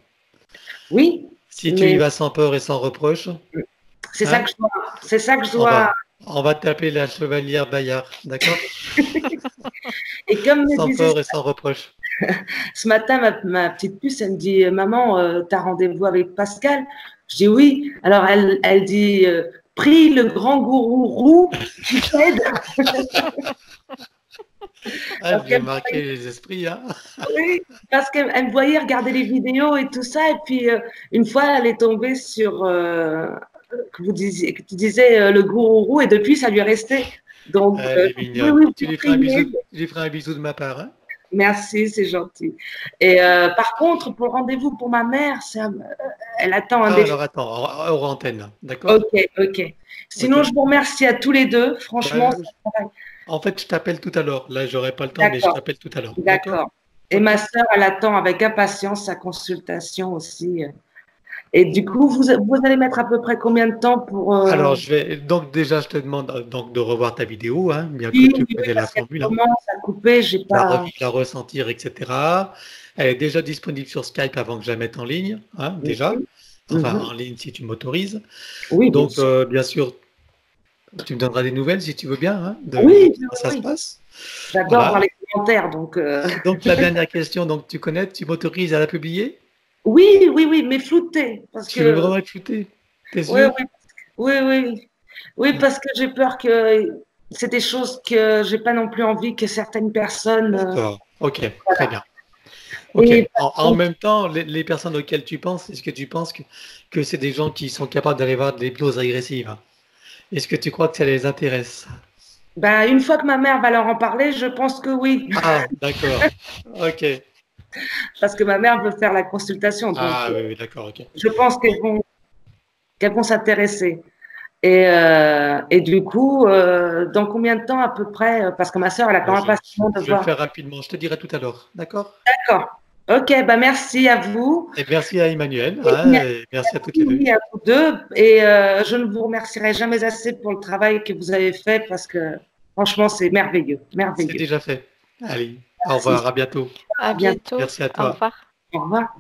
oui. Si tu y vas sans peur et sans reproche. C'est ça hein que je dois. C'est ça que je dois. On va, taper la chevalière Bayard, d'accord Et comme sans peur et sans reproche. Ce matin, ma, petite puce, elle me dit Maman, euh, tu as rendez-vous avec Pascal? Je dis oui. Alors elle, elle dit euh, Prie le grand gourou roux qui t'aide. Ah, j'ai marqué les esprits. Hein. Oui, parce qu'elle me voyait regarder les vidéos et tout ça. Et puis, euh, une fois, elle est tombée sur, euh, que, vous disiez, que tu disais, euh, le gourou, et depuis, ça lui est resté. Donc, oui, oui, tu lui feras un, bisou, un bisou de ma part. Hein. Merci, c'est gentil. Et par contre, pour le rendez-vous pour ma mère, elle attend un ah, Alors attends, hors antenne, d'accord? Ok, ok. Sinon, je vous remercie à tous les deux. Franchement, bah, en fait, je t'appelle tout à l'heure. Là, j'aurai pas le temps, mais je t'appelle tout à l'heure. D'accord. Et ma soeur, elle attend avec impatience sa consultation aussi. Et du coup, vous, vous allez mettre à peu près combien de temps pour. Euh, Alors, je vais. Donc, déjà, je te demande euh, donc, de revoir ta vidéo, hein, bien que tu connais la formule. Hein. Commence à couper, j'ai pas. La, la ressentir, etc. Elle est déjà disponible sur Skype avant que je la mette en ligne, hein, déjà. Enfin, mhm. en ligne si tu m'autorises. Oui. Donc, euh, bien sûr, tu me donneras des nouvelles si tu veux bien, hein, de oui, comment ça se passe? J'adore voir les commentaires. Donc, euh. donc la dernière question, donc tu connais, tu m'autorises à la publier? Oui, oui, oui, mais flouté. Parce tu veux vraiment être flouté oui, oui, oui, oui. Oui, parce que j'ai peur que c'est des choses que j'ai pas non plus envie que certaines personnes. Euh, D'accord. Ok, très bien. En, même temps, les, personnes auxquelles tu penses, est-ce que tu penses que, que c'est des gens qui sont capables d'aller voir des l'hypnose agressive est-ce que tu crois que ça les intéresse? Ben, Une fois que ma mère va leur en parler, je pense que oui. Ah, d'accord. ok. Parce que ma mère veut faire la consultation. ah oui, d'accord, ok. Je pense qu'elles vont, qu'elles vont s'intéresser. Et, euh, et, du coup, euh, dans combien de temps à peu près? Parce que ma soeur, elle a quand même pas de Je vais le faire rapidement, je te dirai tout à l'heure, d'accord? D'accord. Ok, bah merci à vous. Et merci à Emmanuel. Hein, merci à toutes les deux. à vous deux. Et euh, je ne vous remercierai jamais assez pour le travail que vous avez fait parce que franchement, c'est merveilleux. merveilleux. C'est déjà fait. Allez, au revoir, à bientôt. À bientôt. Merci à toi. Au revoir. Au revoir.